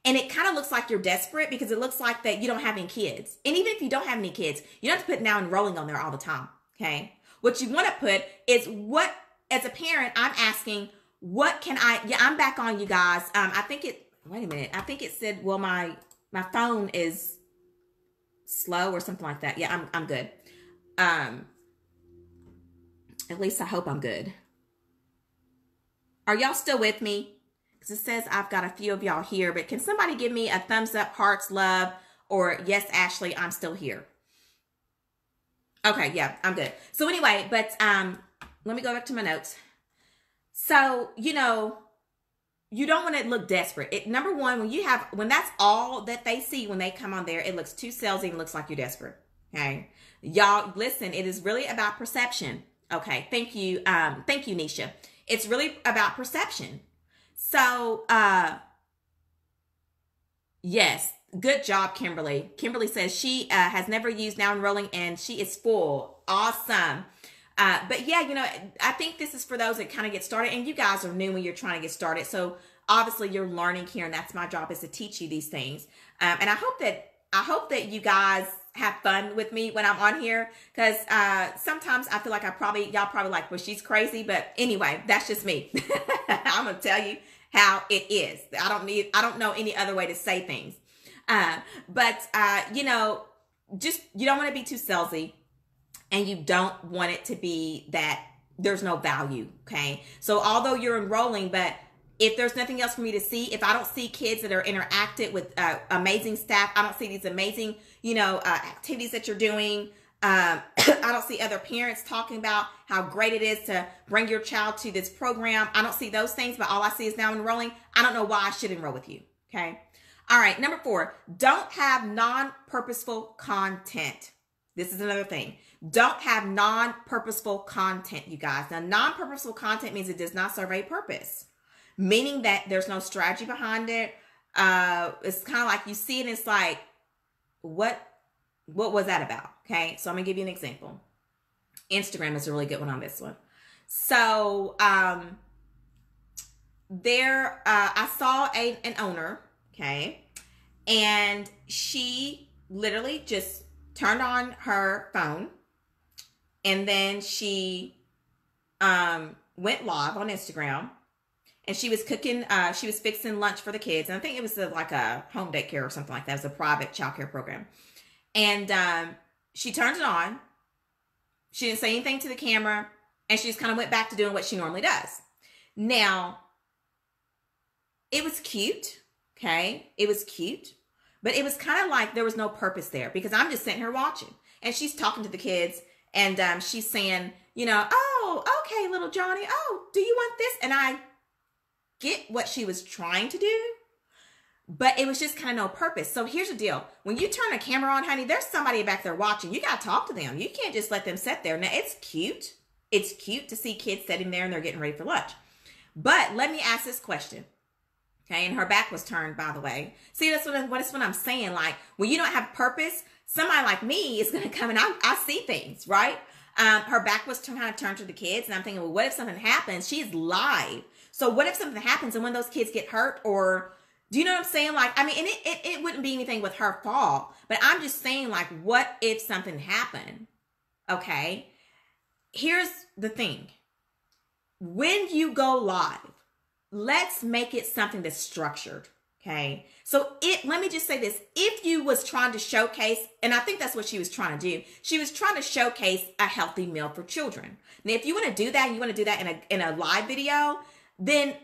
And it kind of looks like you're desperate because it looks like that you don't have any kids. And even if you don't have any kids, you don't have to put now enrolling on there all the time. Okay. What you want to put is what, as a parent, I'm asking, what can I, yeah, I'm back on you guys. Um, I think it, wait a minute. I think it said, well, my my phone is slow or something like that. Yeah, I'm I'm good. Um at least I hope I'm good. Are y'all still with me? It says I've got a few of y'all here, but can somebody give me a thumbs up, hearts, love, or yes, Ashley, I'm still here. Okay, yeah, I'm good. So anyway, but um, let me go back to my notes. So, you know, you don't want to look desperate. It, number one, when you have when that's all that they see when they come on there, it looks too salesy and looks like you're desperate. Okay, y'all listen. It is really about perception. Okay, thank you, um, thank you, Nisha. It's really about perception. So, uh, yes, good job, Kimberly. Kimberly says she uh, has never used now enrolling and she is full. Awesome. Uh, but yeah, you know, I think this is for those that kind of get started, and you guys are new when you're trying to get started. So obviously, you're learning here, and that's my job is to teach you these things. Um, and I hope that I hope that you guys have fun with me when I'm on here, because uh, sometimes I feel like I probably y'all probably like, well, she's crazy, but anyway, that's just me. [LAUGHS] I'm gonna tell you how it is. I don't need I don't know any other way to say things. Uh, but uh, you know, just you don't want to be too salesy and you don't want it to be that there's no value. Okay. So although you're enrolling, but if there's nothing else for me to see, if I don't see kids that are interacted with uh, amazing staff, I don't see these amazing, you know, uh, activities that you're doing. Um, [COUGHS] I don't see other parents talking about how great it is to bring your child to this program. I don't see those things, but all I see is now enrolling. I don't know why I should enroll with you. Okay. All right. Number four, don't have non purposeful content. This is another thing. Don't have non purposeful content, you guys. Now, non purposeful content means it does not serve a purpose, meaning that there's no strategy behind it. Uh, it's kind of like you see it, it's like, what what was that about? Okay, so I'm gonna give you an example. Instagram is a really good one on this one. So um there uh I saw a an owner, okay, and she literally just turned on her phone and then she um went live on Instagram and she was cooking uh she was fixing lunch for the kids and I think it was a, like a home daycare or something like that. It was a private childcare program. And um she turned it on. She didn't say anything to the camera and she just kind of went back to doing what she normally does. Now, it was cute, okay? It was cute, but it was kind of like there was no purpose there because I'm just sitting here watching and she's talking to the kids and um, she's saying, you know, oh, okay, little Johnny, oh, do you want this? And I get what she was trying to do, but it was just kind of no purpose. So here's the deal. When you turn a camera on, honey, there's somebody back there watching. You got to talk to them. You can't just let them sit there. Now, it's cute. It's cute to see kids sitting there and they're getting ready for lunch. But let me ask this question. Okay, and her back was turned, by the way. See, that's what, what, what I'm saying. Like, when you don't have purpose, somebody like me is going to come and I, I see things, right? Um, her back was kind of turned to the kids, and I'm thinking, well, what if something happens? She's live. So, what if something happens and when those kids get hurt or do you know what I'm saying? Like, I mean, and it, it, it wouldn't be anything with her fault, but I'm just saying, like, what if something happened? Okay. Here's the thing when you go live, let's make it something that's structured. Okay. So it let me just say this. If you was trying to showcase, and I think that's what she was trying to do, she was trying to showcase a healthy meal for children. Now, if you want to do that, you want to do that in a in a live video, then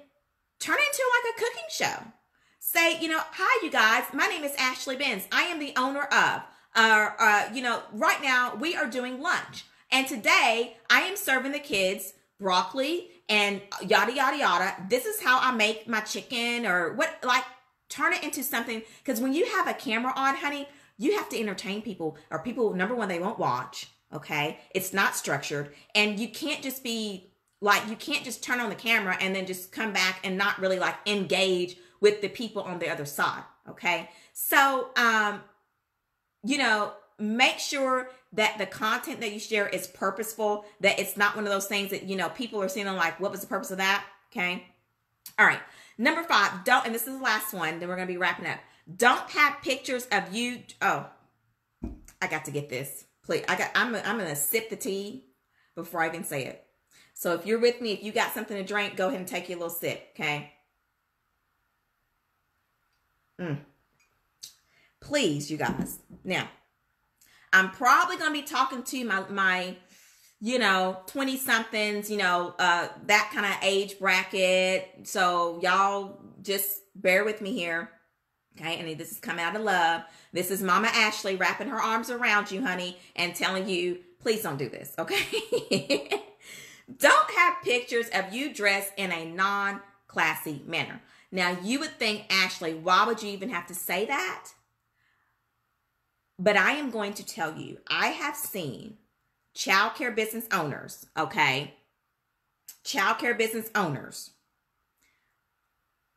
turn into like a cooking show. Say, you know, hi you guys, my name is Ashley Binns. I am the owner of uh, uh, you know, right now we are doing lunch. And today I am serving the kids broccoli and yada yada yada. This is how I make my chicken or what like turn it into something because when you have a camera on, honey, you have to entertain people or people number one they won't watch. Okay, it's not structured, and you can't just be like you can't just turn on the camera and then just come back and not really like engage with the people on the other side. Okay, so um, you know, make sure that the content that you share is purposeful, that it's not one of those things that, you know, people are seeing like, what was the purpose of that? Okay. All right. Number five, don't, and this is the last one, then we're going to be wrapping up. Don't have pictures of you. Oh, I got to get this. Please. I got, I'm, I'm going to sip the tea before I even say it. So if you're with me, if you got something to drink, go ahead and take your little sip. Okay. Mm. Please, you guys. Now, I'm probably to be talking to my, my, you know, 20 somethings, you know, uh, that kind of age bracket. So y'all just bear with me here. Okay. And this is coming out of love. This is Mama Ashley wrapping her arms around you, honey, and telling you, please don't do this. Okay. [LAUGHS] don't have pictures of you dressed in a non classy manner. Now, you would think, Ashley, why would you even have to say that? But I am going to tell you, I have seen childcare business owners, okay? Childcare business owners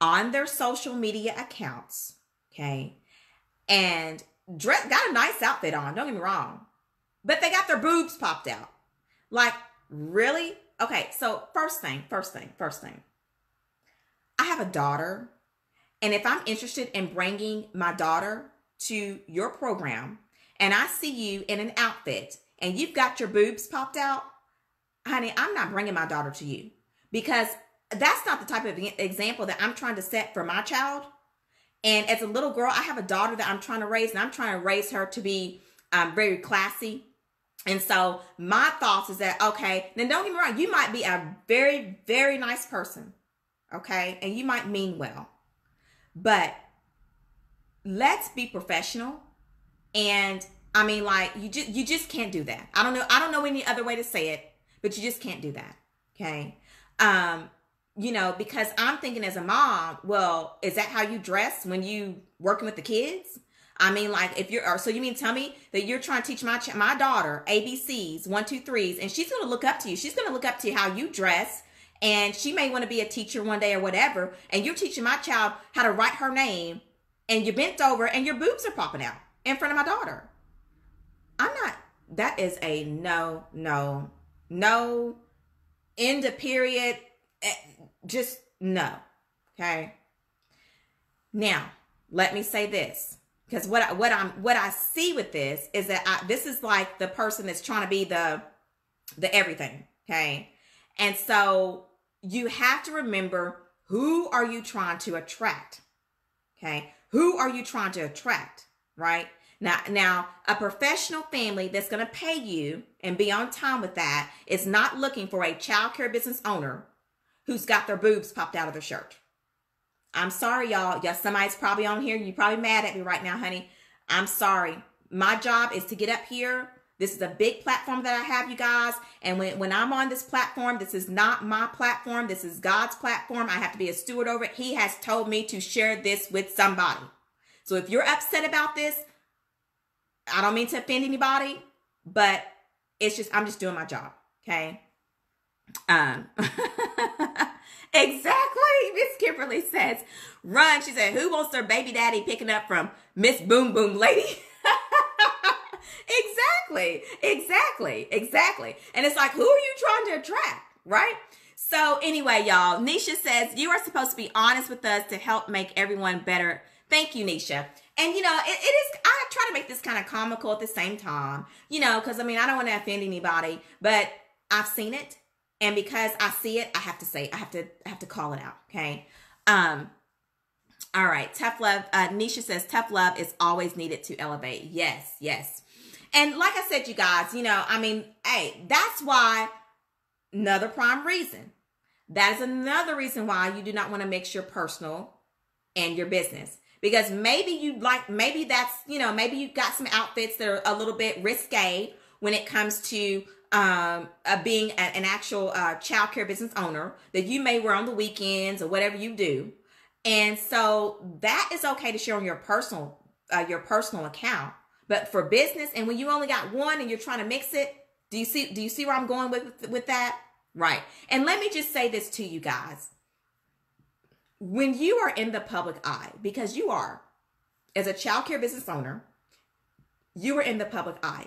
on their social media accounts, okay? And dress got a nice outfit on, don't get me wrong. But they got their boobs popped out. Like, really? Okay, so first thing, first thing, first thing. I have a daughter, and if I'm interested in bringing my daughter to your program and I see you in an outfit and you've got your boobs popped out, honey, I'm not bringing my daughter to you because that's not the type of example that I'm trying to set for my child. And as a little girl, I have a daughter that I'm trying to raise, and I'm trying to raise her to be um, very classy. And so my thoughts is that okay, then don't get me wrong, you might be a very, very nice person, okay, and you might mean well, but let's be professional. And i mean like you just you just can't do that. I don't know i don't know any other way to say it but you just can't do that okay? Um you know because i'm thinking as a mom well is that how you dress when you working with the kids I mean, like if you're, so you mean tell me that you're trying to teach my my daughter ABCs, one, two, threes, and she's gonna look up to you. She's gonna look up to how you dress, and she may want to be a teacher one day or whatever. And you're teaching my child how to write her name, and you're bent over, and your boobs are popping out in front of my daughter. I'm not. That is a no, no, no. End of period. Eh, just no. Okay. Now, let me say this because what I, what I'm what I see with this is that I, this is like the person that's trying to be the the everything, okay? And so you have to remember who are you trying to attract? Okay? Who are you trying to attract, right? Now, now a professional family that's going to pay you and be on time with that is not looking for a child care business owner who's got their boobs popped out of their shirt. I'm sorry, y'all. Yeah, somebody's probably on here. You're probably mad at me right now, honey. I'm sorry. My job is to get up here. This is a big platform that I have, you guys. And when, when I'm on this platform, this is not my platform. This is God's platform. I have to be a steward over it. He has told me to share this with somebody. So if you're upset about this, I don't mean to offend anybody, but it's just, I'm just doing my job. Okay. Um, [LAUGHS] exactly. Miss Kimberly says, run. She said, who wants their baby daddy picking up from Miss Boom Boom Lady? [LAUGHS] exactly. Exactly. Exactly. And it's like, who are you trying to attract? Right? So anyway, y'all, Nisha says, you are supposed to be honest with us to help make everyone better. Thank you, Nisha. And you know, it, it is, I try to make this kind of comical at the same time, you know, because I mean, I don't want to offend anybody, but I've seen it and because I see it, I have to say, I have to, I have to call it out. Okay. Um, all right. Tough love. Uh, Nisha says tough love is always needed to elevate. Yes. Yes. And like I said, you guys, you know, I mean, hey, that's why another prime reason. That is another reason why you do not want to mix your personal and your business. Because maybe you like, maybe that's, you know, maybe you got some outfits that are a little bit risque when it comes to um, uh, being a, an actual uh, child care business owner that you may wear on the weekends or whatever you do. And so that is okay to share on your personal uh, your personal account. But for business, and when you only got one and you're trying to mix it, do you see do you see where I'm going with with that? Right. And let me just say this to you guys. When you are in the public eye, because you are, as a child care business owner, you are in the public eye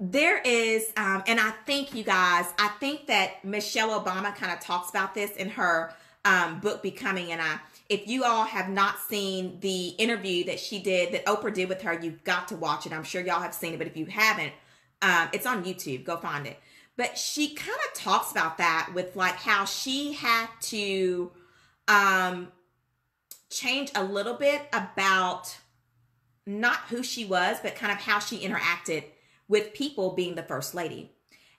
there is, um, and I think you guys, I think that Michelle Obama kind of talks about this in her um, book Becoming. And I, if you all have not seen the interview that she did, that Oprah did with her, you've got to watch it. I'm sure y'all have seen it, but if you haven't, um, it's on YouTube. Go find it. But she kind of talks about that with like how she had to um, change a little bit about not who she was, but kind of how she interacted with people being the first lady.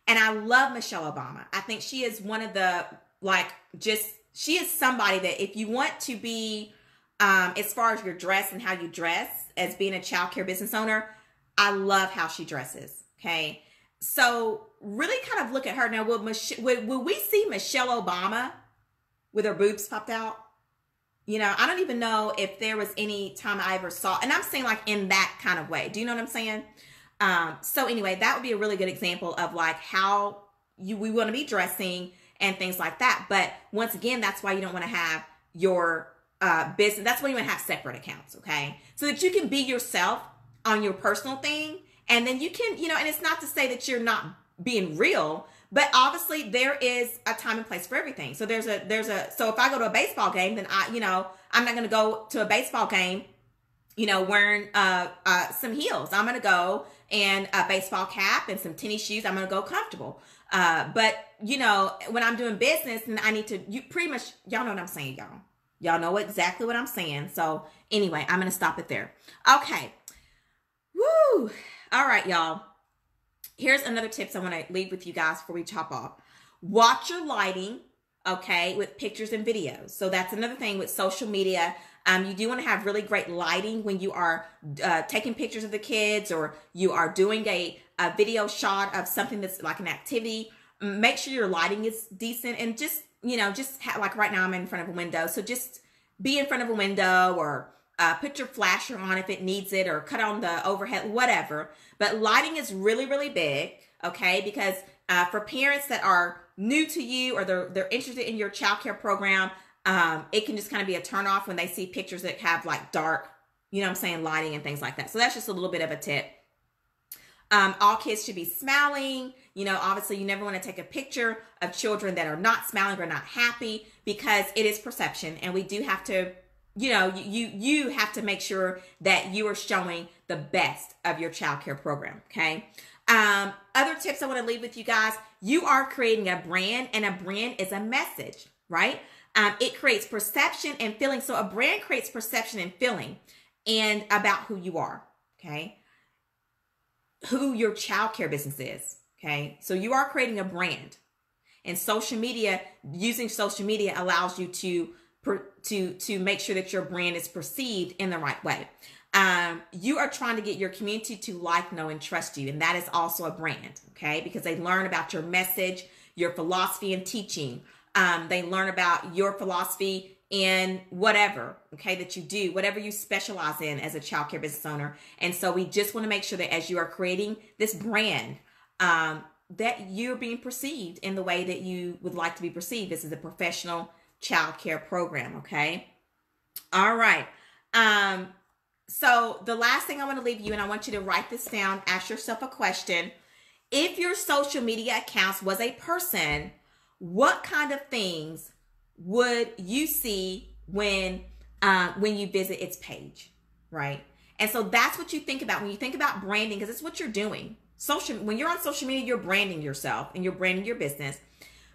And I love Michelle Obama. I think she is one of the like just she is somebody that if you want to be um as far as your dress and how you dress as being a child care business owner, I love how she dresses. Okay. So really kind of look at her now. Will, Mich- will, will we see Michelle Obama with her boobs popped out? You know, I don't even know if there was any time I ever saw, and I'm saying like in that kind of way. Do you know what I'm saying? Um, so anyway, that would be a really good example of like how you we want to be dressing and things like that. But once again, that's why you don't want to have your uh, business. That's why you want to have separate accounts, okay? So that you can be yourself on your personal thing, and then you can, you know. And it's not to say that you're not being real, but obviously there is a time and place for everything. So there's a there's a so if I go to a baseball game, then I, you know, I'm not going to go to a baseball game, you know, wearing uh, uh some heels. I'm to go and a baseball cap and some tennis shoes. I'm to go comfortable. Uh, but you know, when I'm doing business and I need to, you pretty much, y'all know what I'm saying, y'all. Y'all know exactly what I'm saying. So anyway, I'm to stop it there. Okay. Woo. All right, y'all. Here's another tips I want to leave with you guys before we chop off. Watch your lighting, okay, with pictures and videos. So that's another thing with social media. Um, you do want to have really great lighting when you are uh, taking pictures of the kids or you are doing a, a video shot of something that's like an activity. Make sure your lighting is decent and just, you know, just ha- like right now I'm in front of a window. So just be in front of a window or uh, put your flasher on if it needs it or cut on the overhead, whatever. But lighting is really, really big, okay? Because uh, for parents that are new to you or they're, they're interested in your childcare program, um, it can just kind of be a turn off when they see pictures that have like dark, you know I'm saying, lighting and things like that. So that's just a little bit of a tip. Um, all kids should be smiling. You know, obviously, you never want to take a picture of children that are not smiling or not happy because it is perception, and we do have to, you know, you you have to make sure that you are showing the best of your child care program. Okay. Um, other tips I want to leave with you guys: you are creating a brand, and a brand is a message, right? Um, it creates perception and feeling. So a brand creates perception and feeling, and about who you are. Okay who your childcare business is. Okay. So you are creating a brand. And social media, using social media allows you to to to make sure that your brand is perceived in the right way. Um, you are trying to get your community to like, know, and trust you, and that is also a brand, okay? Because they learn about your message, your philosophy, and teaching. Um, they learn about your philosophy in whatever, okay, that you do, whatever you specialize in as a childcare business owner. And so we just want to make sure that as you are creating this brand, um, that you're being perceived in the way that you would like to be perceived. This is a professional child care program, okay? All right. Um, so the last thing I want to leave you, and I want you to write this down, ask yourself a question. If your social media accounts was a person, what kind of things would you see when uh, when you visit its page, right? And so that's what you think about when you think about branding, because it's what you're doing. Social when you're on social media, you're branding yourself and you're branding your business.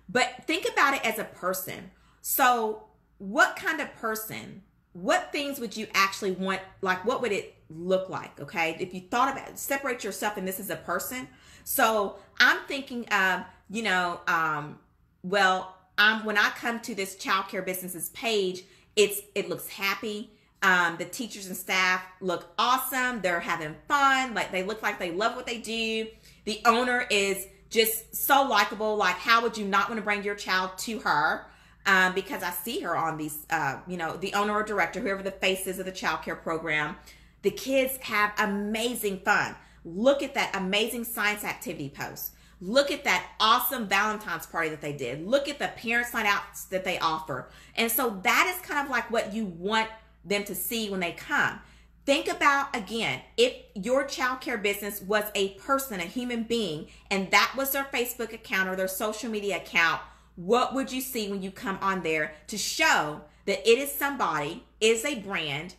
But think about it as a person. So, what kind of person? What things would you actually want? Like, what would it look like? Okay, if you thought about it, separate yourself and this is a person. So, I'm thinking of you know, um, well, um, when I come to this childcare businesses page, it's it looks happy. Um, the teachers and staff look awesome. They're having fun. Like they look like they love what they do. The owner is just so likable. Like, how would you not want to bring your child to her? Um, because I see her on these, uh, you know, the owner or director, whoever the face is of the childcare program. The kids have amazing fun. Look at that amazing science activity post. Look at that awesome Valentine's party that they did. Look at the parents' night outs that they offer. And so that is kind of like what you want them to see when they come. Think about again, if your childcare business was a person, a human being, and that was their Facebook account or their social media account, what would you see when you come on there to show that it is somebody, is a brand,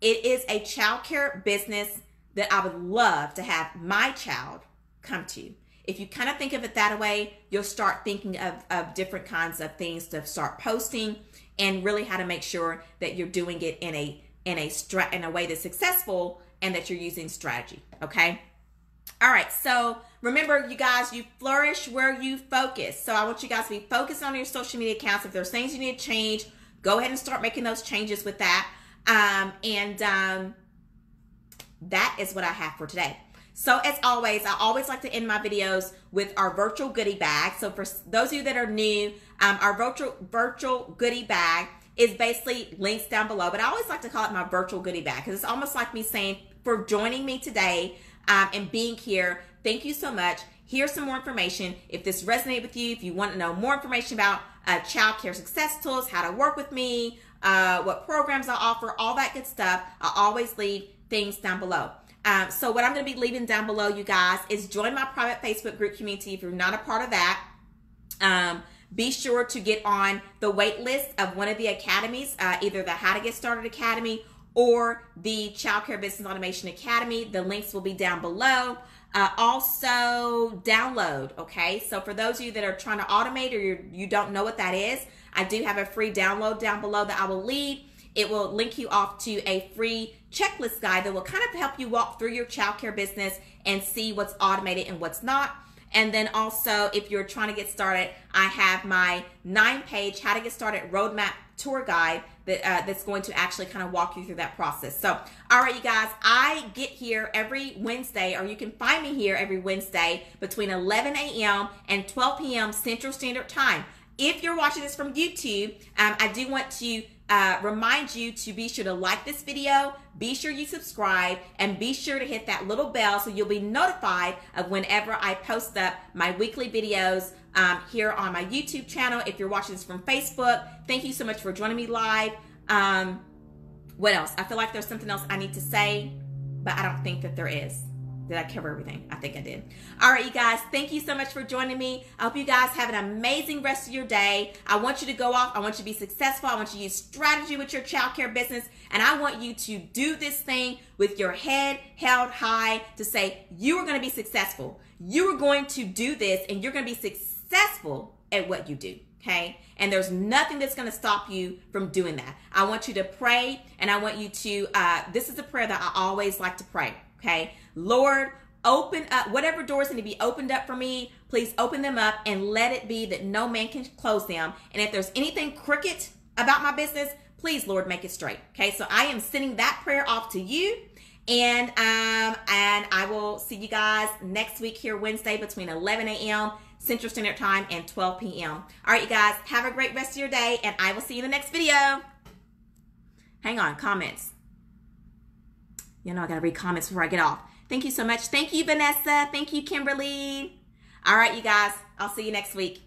it is a childcare business that I would love to have my child come to. If you kind of think of it that way, you'll start thinking of, of different kinds of things to start posting and really how to make sure that you're doing it in a in a stra- in a way that's successful and that you're using strategy. Okay. All right. So remember, you guys, you flourish where you focus. So I want you guys to be focused on your social media accounts. If there's things you need to change, go ahead and start making those changes with that. Um, and um, that is what I have for today. So as always, I always like to end my videos with our virtual goodie bag. So for those of you that are new, um, our virtual virtual goodie bag is basically links down below. But I always like to call it my virtual goodie bag because it's almost like me saying, for joining me today um, and being here, thank you so much. Here's some more information. If this resonated with you, if you want to know more information about uh, child care success tools, how to work with me, uh, what programs I offer, all that good stuff, I always leave things down below. Um, so what I'm going to be leaving down below, you guys, is join my private Facebook group community if you're not a part of that. Um, be sure to get on the wait list of one of the academies, uh, either the How to Get Started Academy or the Childcare Business Automation Academy. The links will be down below. Uh, also, download. Okay, so for those of you that are trying to automate or you're, you do not know what that is, I do have a free download down below that I will leave. It will link you off to a free checklist guide that will kind of help you walk through your childcare business and see what's automated and what's not. And then also, if you're trying to get started, I have my nine page How to Get Started Roadmap Tour Guide that, uh, that's going to actually kind of walk you through that process. So, all right, you guys, I get here every Wednesday, or you can find me here every Wednesday between 11 a.m. and 12 p.m. Central Standard Time. If you're watching this from YouTube, um, I do want to uh, remind you to be sure to like this video, be sure you subscribe, and be sure to hit that little bell so you'll be notified of whenever I post up my weekly videos um, here on my YouTube channel. If you're watching this from Facebook, thank you so much for joining me live. Um, what else? I feel like there's something else I need to say, but I don't think that there is. Did I cover everything? I think I did. All right, you guys, thank you so much for joining me. I hope you guys have an amazing rest of your day. I want you to go off. I want you to be successful. I want you to use strategy with your childcare business. And I want you to do this thing with your head held high to say, you are going to be successful. You are going to do this and you're going to be successful at what you do. Okay. And there's nothing that's going to stop you from doing that. I want you to pray and I want you to, uh, this is a prayer that I always like to pray. Okay. Lord, open up whatever doors need to be opened up for me. Please open them up and let it be that no man can close them. And if there's anything crooked about my business, please, Lord, make it straight. Okay. So I am sending that prayer off to you. And um and I will see you guys next week here Wednesday between 11 a.m. Central Standard Time and 12 p.m. All right, you guys, have a great rest of your day, and I will see you in the next video. Hang on, comments. You know, I gotta read comments before I get off. Thank you so much. Thank you, Vanessa. Thank you, Kimberly. All right, you guys, I'll see you next week.